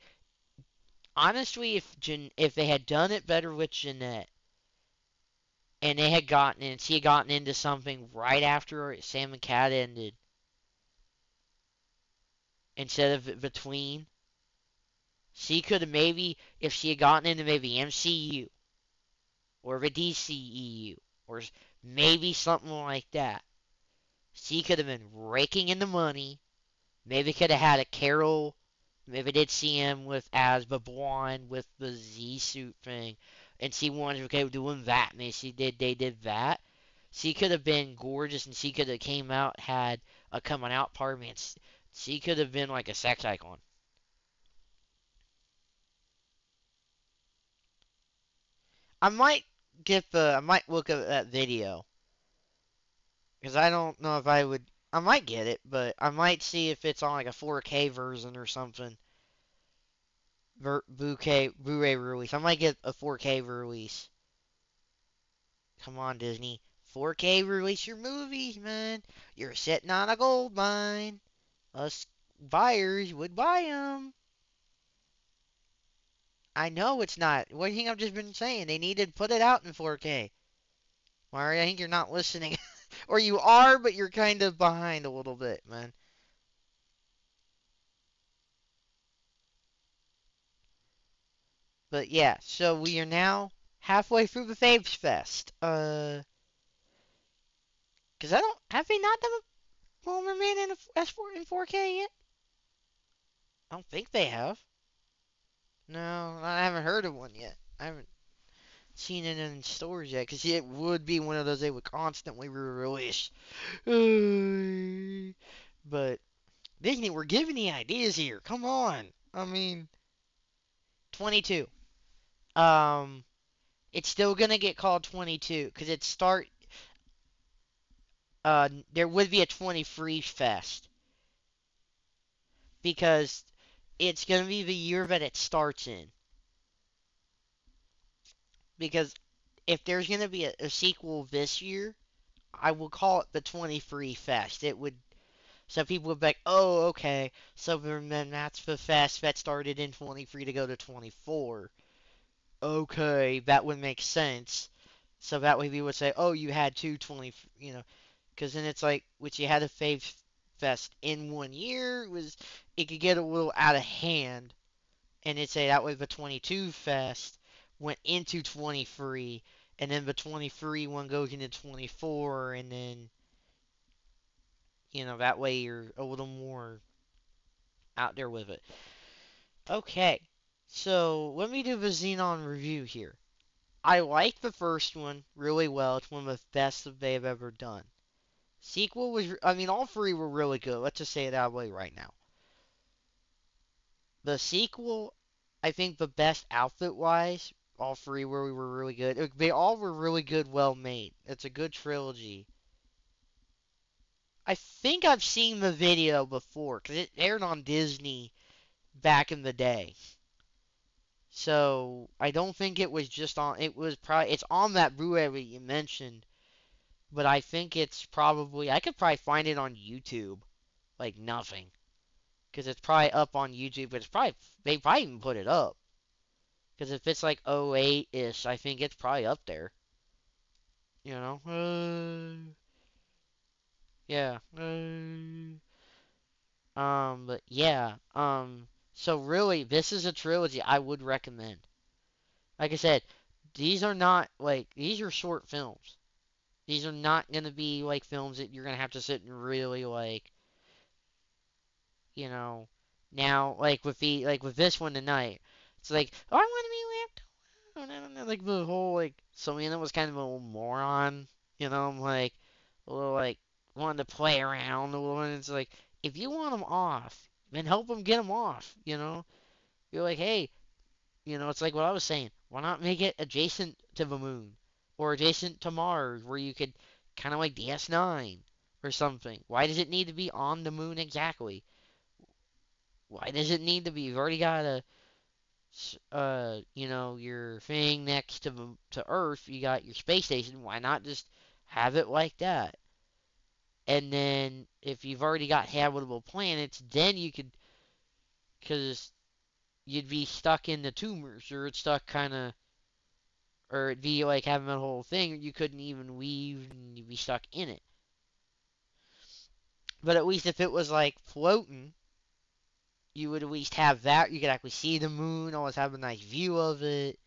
honestly, if Jan- if they had done it better with Jennette, and they had gotten and she had gotten into something right after Sam and Cat ended, instead of between, she could have maybe, if she had gotten into maybe MCU or the DCEU or maybe something like that. She could have been raking in the money. Maybe could have had a Carol. Maybe did see him with as the with the Z suit thing, and she wanted to go doing that. Maybe she did. They did that. She could have been gorgeous, and she could have came out had a coming out party. And she could have been like a sex icon. I might get the. I might look at that video because I don't know if I would. I might get it, but I might see if it's on like a 4K version or something. Bouquet, Blu-ray release. I might get a 4K release. Come on, Disney. 4K release your movies, man. You're sitting on a gold mine. Us buyers would buy them. I know it's not. What do you think I've just been saying? They need to put it out in 4K. Mario, I think you're not listening. or you are, but you're kind of behind a little bit, man. But yeah, so we are now halfway through the Favs Fest. Uh, cause I don't have they not done a Bomberman in a S4 in 4K yet? I don't think they have. No, I haven't heard of one yet. I haven't seen it in stores yet, because it would be one of those they would constantly re-release. but Disney, we're giving the ideas here. Come on. I mean, 22. Um, it's still gonna get called 22 because it start. Uh, there would be a 23 fest because it's going to be the year that it starts in. Because if there's going to be a, a, sequel this year, I will call it the 23 Fest. It would. So people would be like, oh, okay. So then that's the fest that started in 23 to go to 24. Okay, that would make sense. So that way we would say, oh, you had two 20, you know. Because then it's like, which you had a Fave Fest in one year was it could get a little out of hand. And it'd say that way the 22 Fest went into 23, and then the 23 one goes into 24, and then, you know, that way you're a little more out there with it. Okay, so let me do the Zenon review here. I like the first one really well. It's one of the best that they've ever done. Sequel was, I mean, all three were really good. Let's just say it that way right now. The sequel, I think the best outfit wise, all three were we were really good. They all were really good, well made. It's a good trilogy. I think I've seen the video before because it aired on Disney back in the day. So I don't think it was just on. It was probably it's on that Blu-ray you mentioned but I think it's probably I could probably find it on YouTube, like nothing, because it's probably up on YouTube. But it's probably they probably even put it up, because if it's like 08 ish, I think it's probably up there. You know, uh, yeah, uh, um, but yeah, um, so really, this is a trilogy I would recommend. Like I said, these are not like these are short films these are not going to be like films that you're going to have to sit and really like you know, now like with the like with this one tonight, it's like, oh, I want to be left alone. Like the whole like Selena was kind of a little moron, you know. I'm like a little like wanting to play around a little. And it's like if you want them off, then help them get them off. You know, you're like, hey, you know, it's like what I was saying. Why not make it adjacent to the moon? Or adjacent to Mars where you could kind of like DS9 or something. Why does it need to be on the moon exactly? Why does it need to be? You've already got a, uh, you know, your thing next to to Earth. You got your space station. Why not just have it like that? And then if you've already got habitable planets, then you could, because you'd be stuck in the tumors or it's stuck kind of or it'd be like having a whole thing, you couldn't even weave and you'd be stuck in it. But at least if it was like floating, you would at least have that. You could actually see the moon, always have a nice view of it.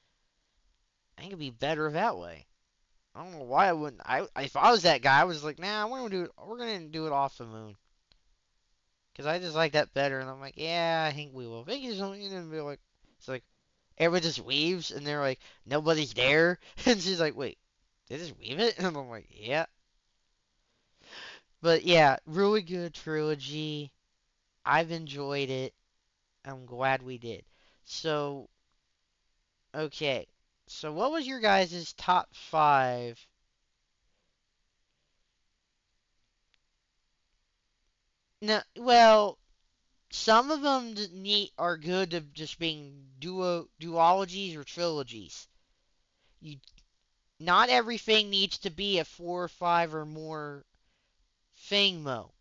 I think it'd be better that way. I don't know why I wouldn't. I if I was that guy, I was like, nah, we're gonna do it. We're gonna do it off the moon. Cause I just like that better, and I'm like, yeah, I think we will. Vegas, you know, be like, it's like everyone just weaves, and they're like, nobody's there, and she's like, wait, they just weave it, and I'm like, yeah. But yeah, really good trilogy. I've enjoyed it. I'm glad we did. So, okay. So, what was your guys' top five? No, well, some of them need are good to just being duo duologies or trilogies. You, not everything needs to be a four or five or more thing mo.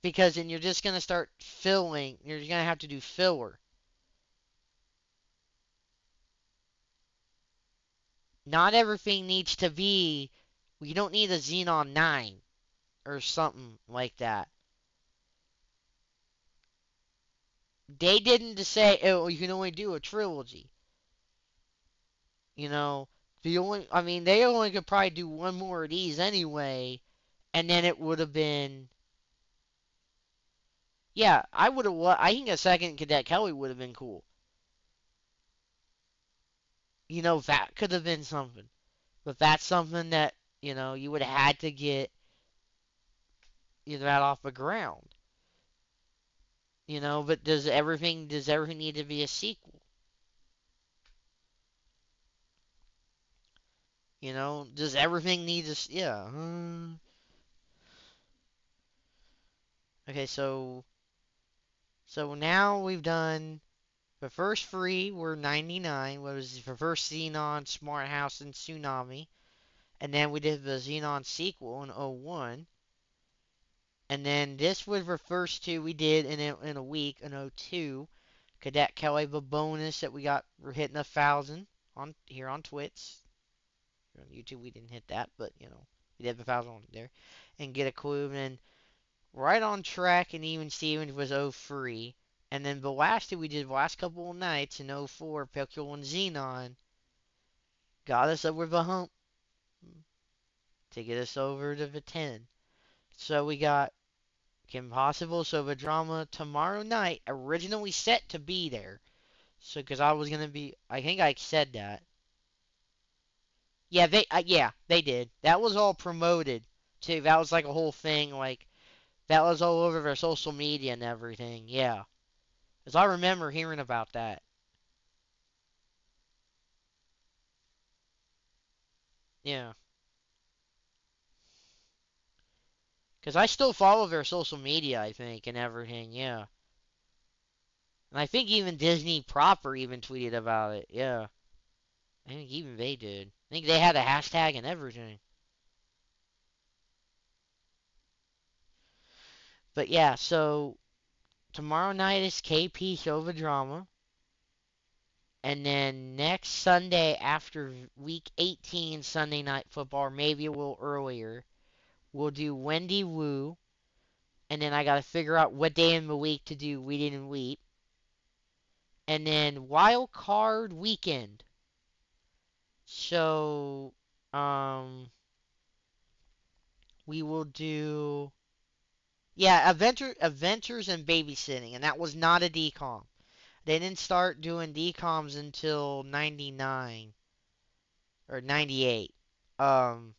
Because then you're just gonna start filling. You're gonna have to do filler. Not everything needs to be. We don't need a Zenon 9 or something like that. They didn't say, oh, you can only do a trilogy. You know, the only, I mean, they only could probably do one more of these anyway, and then it would have been. Yeah, I would have. I think a second Cadet Kelly would have been cool. You know, that could have been something. But that's something that, you know, you would have had to get you know, that off the ground. You know, but does everything does everything need to be a sequel? You know, does everything need to yeah. Hmm. Okay, so so now we've done the first three were 99. What was the first Zenon, Smart House, and Tsunami. And then we did the Zenon sequel in 01. And then this was the first two we did in a, in a week in 02. Cadet Kelly, the bonus that we got, we're hitting a thousand on here on Twitch. On YouTube, we didn't hit that, but you know, we did a thousand on there. And get a clue. And then right on track, and even Stevens was 03. And then the last two we did the last couple of nights in 04, Pixel and Zenon, got us over the hump to get us over to the 10. So we got Kim Possible, so the drama tomorrow night, originally set to be there. So, because I was going to be, I think I said that. Yeah, they, uh, yeah, they did. That was all promoted, too. That was like a whole thing, like, that was all over their social media and everything, yeah. Because I remember hearing about that. Yeah. Because I still follow their social media, I think, and everything, yeah. And I think even Disney proper even tweeted about it, yeah. I think even they did. I think they had a hashtag and everything. But yeah, so tomorrow night is KP the Drama. And then next Sunday after week 18 Sunday night football, maybe a little earlier, we'll do Wendy Wu. And then I got to figure out what day in the week to do Weed and Weep. And then Wild Card Weekend. So, um, we will do yeah, Adventure, Adventures and Babysitting, and that was not a DCOM. They didn't start doing DCOMs until 99 or 98. Um,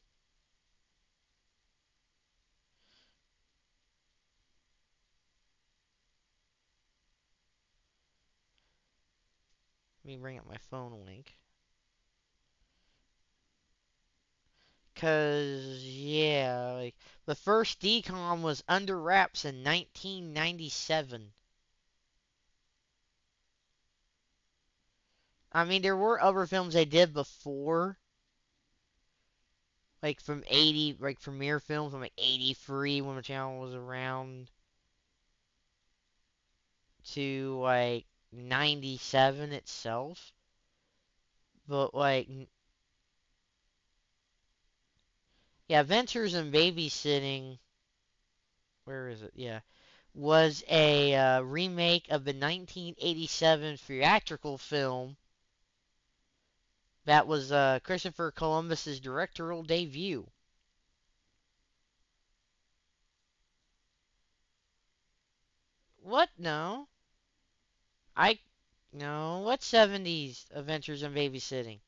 let me bring up my phone link. Cause yeah, like the first DCOM was under wraps in 1997. I mean, there were other films they did before, like from 80, like premiere films from like 83 when the channel was around, to like 97 itself. But like Yeah, Ventures and Babysitting. Where is it? Yeah. Was a uh, remake of the 1987 theatrical film That was uh, Christopher Columbus's directorial debut. What? No. I no. What 70s Adventures in Babysitting?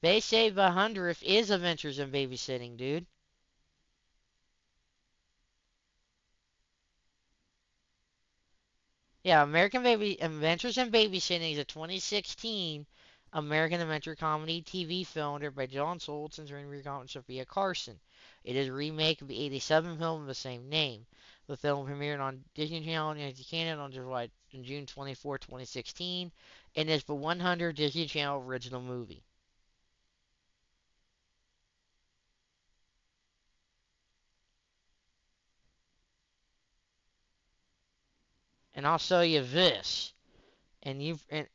They say the hundredth is Adventures in Babysitting, dude. Yeah, American Baby Adventures in Babysitting is a 2016 American adventure comedy TV film directed by John Schultz and Sofia Carson. It is a remake of the 87 film of the same name. The film premiered on Disney Channel in Canada on July, June 24, 2016, and is the 100 Disney Channel original movie. And I'll show you this. And you've and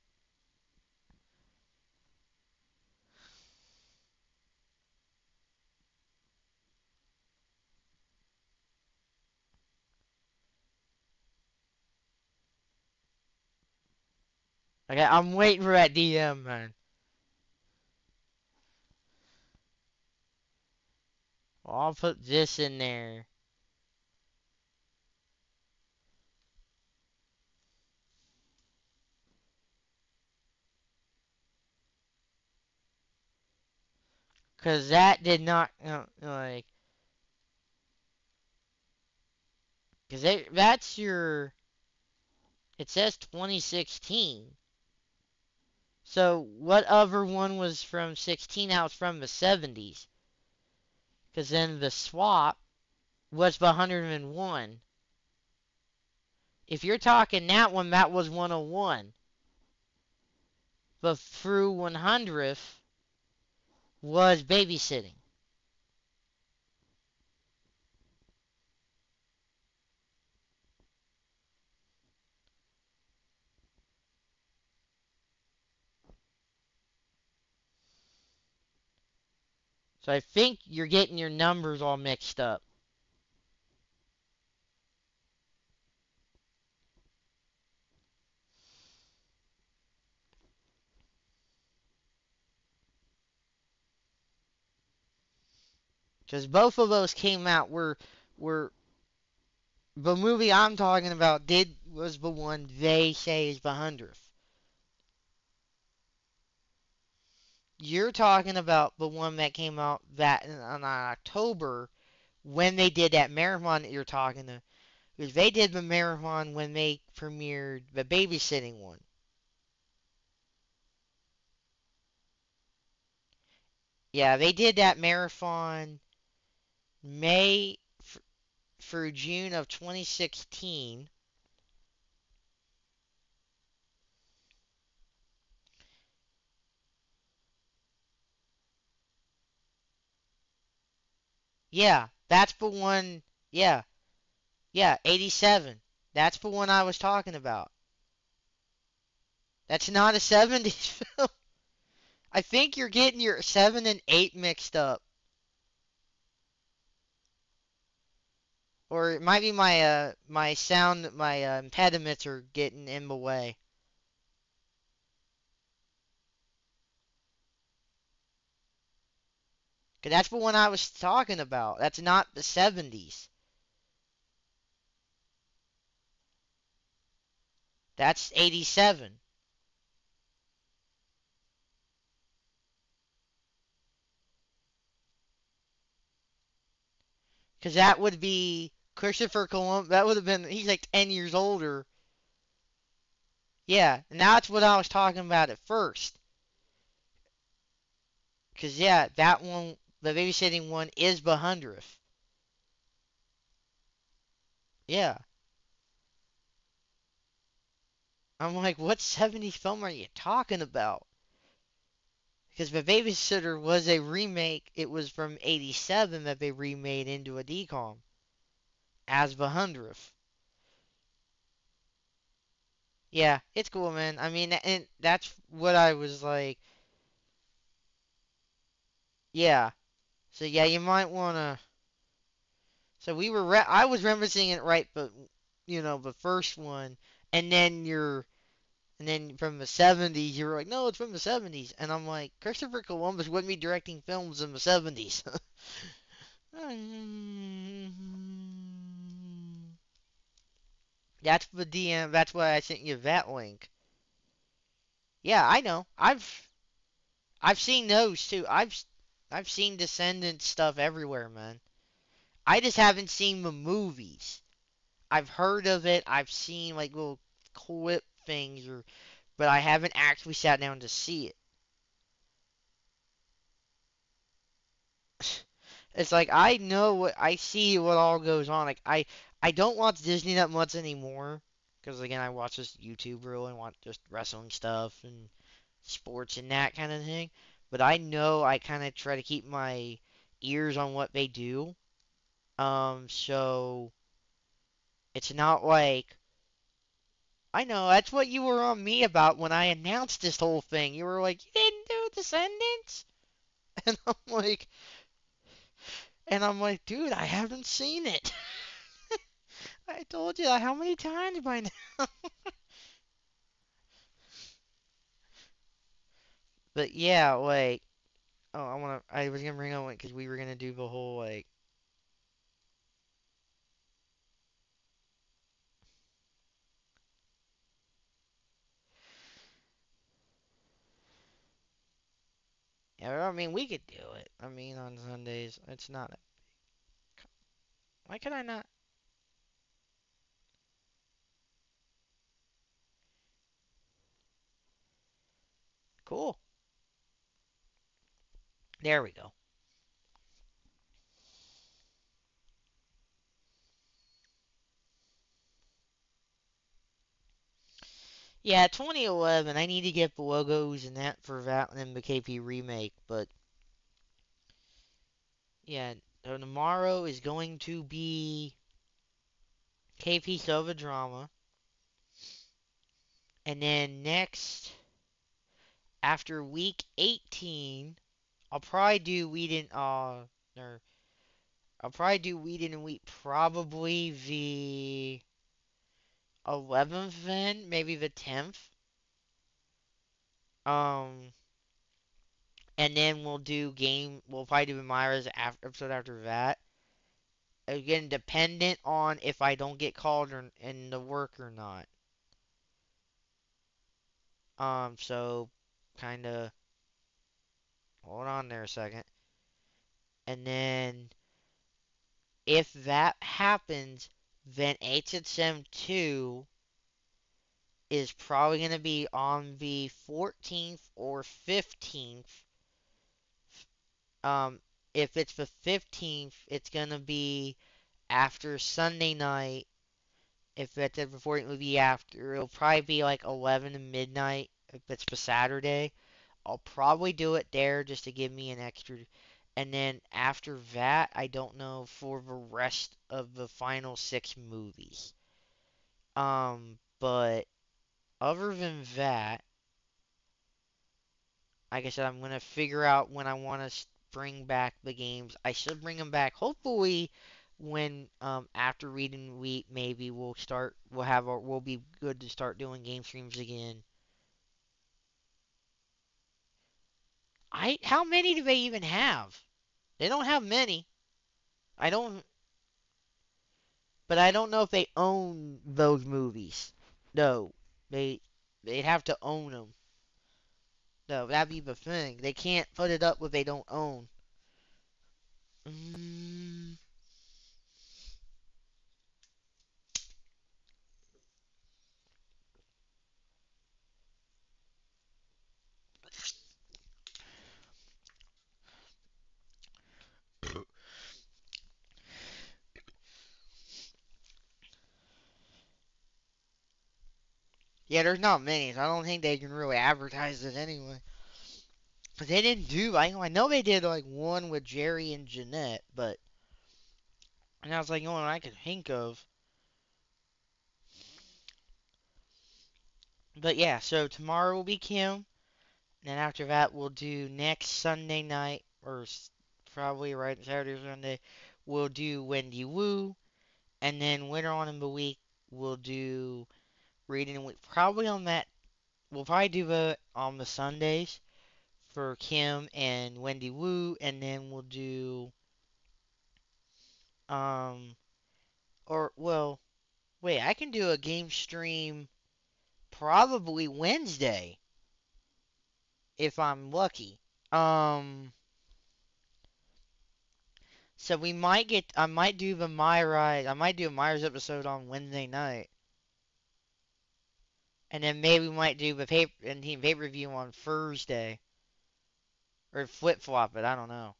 Okay, I'm waiting for that DM, man. Well, I'll put this in there. Because that did not, like... Because that's your... It says 2016. So what other one was from 16 out from the 70s? Because then the swap was the 101. If you're talking that one, that was 101. The through 100th was babysitting. So I think you're getting your numbers all mixed up. Because both of those came out were were the movie I'm talking about did was the one they say is the hundredth. You're talking about the one that came out that in, in October when they did that marathon that you're talking to. Because they did the marathon when they premiered the babysitting one. Yeah, they did that marathon May through June of 2016. Yeah, that's the one. Yeah. Yeah, 87. That's the one I was talking about. That's not a 70s film. I think you're getting your 7 and 8 mixed up. Or it might be my uh my sound my uh, impediments are getting in the way. Cause that's the one I was talking about. That's not the 70s. That's 87. Because that would be Christopher Columbus. That would have been, he's like 10 years older. Yeah, and that's what I was talking about at first. Because, yeah, that one the babysitting one is the hundredth. Yeah. I'm like, what 70s film are you talking about? Because The Babysitter was a remake. It was from 87 that they remade into a DCOM. As hundredth. Yeah, it's cool, man. I mean, and that's what I was like. Yeah. So yeah, you might want to. So we were, re- I was referencing it right, but you know, the first one, and then your, And then from the 70s, you were like, no, it's from the 70s. And I'm like, Christopher Columbus wouldn't be directing films in the 70s. that's the DM. That's why I sent you that link. Yeah, I know. I've I've seen those too. I've I've seen Descendants stuff everywhere, man. I just haven't seen the movies. I've heard of it. I've seen like little clip things or but I haven't actually sat down to see it. It's like I know what I see what all goes on. Like I I don't watch Disney that much anymore because again I watch this YouTube reel and watch just wrestling stuff and sports and that kind of thing. But I know I kind of try to keep my ears on what they do. Um, so it's not like I know that's what you were on me about when I announced this whole thing. You were like, "You didn't do Descendants," and I'm like, and I'm like, dude, I haven't seen it. I told you how many times by now. but yeah, like, oh, I wanna, I was gonna bring on it because we were gonna do the whole like. Yeah, I mean, we could do it. I mean, on Sundays, it's not. A, why can I not? Cool. There we go. Yeah, 2011. I need to get the logos and that for that and the KP remake, but yeah, so tomorrow is going to be KP Sova Drama, and then next after week 18, I'll probably do Weed and uh, or I'll probably do Weed and Wheat probably the 11th then, maybe the 10th. Um, and then we'll do game. We'll probably do Myra's after, episode after that. Again, dependent on if I don't get called or, in the work or not. Um, so kind of hold on there a second. And then if that happens, then HSM 2 is probably going to be on the 14th or 15th. Um, if it's the 15th, it's going to be after Sunday night. If it's before, it will be after. It'll probably be like 11 to midnight if it's for Saturday. I'll probably do it there just to give me an extra. And then after that, I don't know for the rest of the final six movies. Um, but other than that, like I said, I'm gonna figure out when I want to bring back the games. I should bring them back. Hopefully, when um after reading week, maybe we'll start. We'll have our. We'll be good to start doing game streams again. I how many do they even have? They don't have many. I don't but I don't know if they own those movies. No. They they'd have to own them. No, that'd be the thing. They can't put it up what they don't own. Mm. Yeah, there's not many. So I don't think they can really advertise it anyway. But they didn't do. I. I know they did like one with Jerry and Jennette, but and I was like, the only one I could think of. But yeah, so tomorrow will be Kim. Then after that, we'll do next Sunday night, or probably right Saturday or Sunday, we'll do Wendy Wu. And then later on in the week, we'll do reading week. Probably on that we'll probably do it on the Sundays for Kim and Wendy Wu, and then we'll do um or well wait I can do a game stream probably Wednesday if I'm lucky. Um so we might get I might do the My Myra I might do a Myers episode on Wednesday night. And then maybe we might do the paper and team pay per view on Thursday. Or flip flop it, I don't know.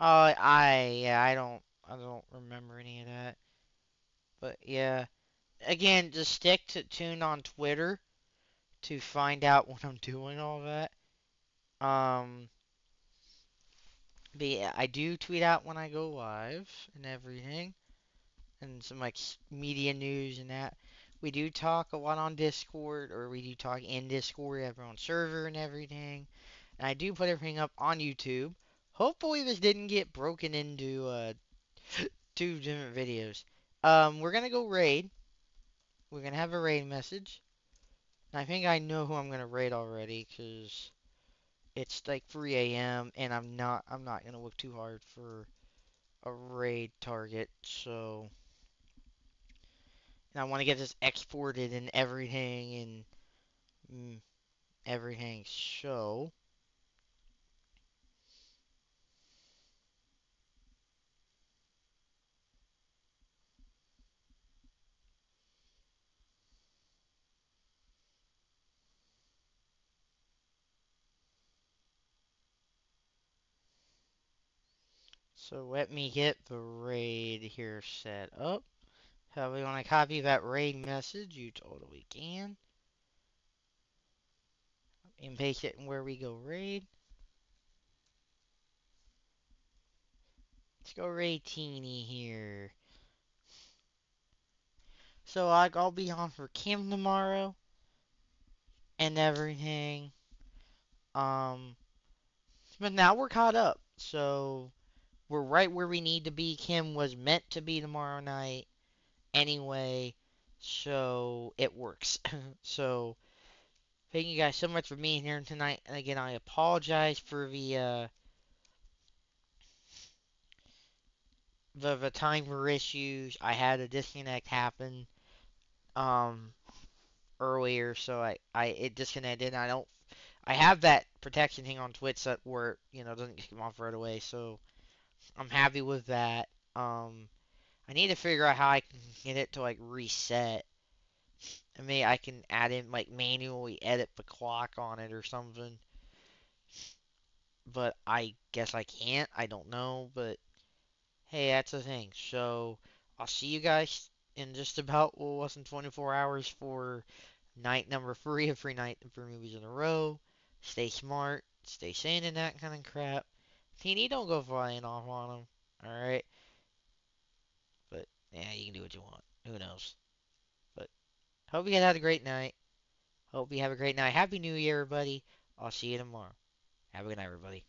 Oh, I yeah, I don't I don't remember any of that. But yeah. Again, just stick to tune on Twitter to find out when I'm doing all that. Um but yeah, I do tweet out when I go live and everything. And some like media news and that. We do talk a lot on Discord, or we do talk in Discord, everyone's server and everything. And I do put everything up on YouTube. Hopefully this didn't get broken into uh, two different videos. Um, we're gonna go raid. We're gonna have a raid message. And I think I know who I'm gonna raid already, cause it's like 3 a.m. and I'm not I'm not gonna look too hard for a raid target. So, and I want to get this exported and everything and mm, everything. So. So let me get the raid here set up. How we want to copy that raid message? You totally can. And paste it in where we go raid. Let's go raid Teeny here. So like, I'll be on for Kim tomorrow and everything. Um, but now we're caught up. So we're right where we need to be. Kim was meant to be tomorrow night anyway, so it works. so thank you guys so much for being here tonight. And again, I apologize for the uh, the the timer issues. I had a disconnect happen um earlier, so I I it disconnected. I don't. I have that protection thing on Twitch that where you know doesn't come off right away, so I'm happy with that. Um, I need to figure out how I can get it to like reset. I mean, I can add in like manually edit the clock on it or something. But I guess I can't. I don't know. But hey, that's the thing. So I'll see you guys in just about well, less than 24 hours for night number three of Free Night for Movies in a Row. Stay smart. Stay sane and that kind of crap. Teeny, don't go flying off on him. Alright? But, yeah, you can do what you want. Who knows? But, hope you guys had a great night. Hope you have a great night. Happy New Year, everybody. I'll see you tomorrow. Have a good night, everybody.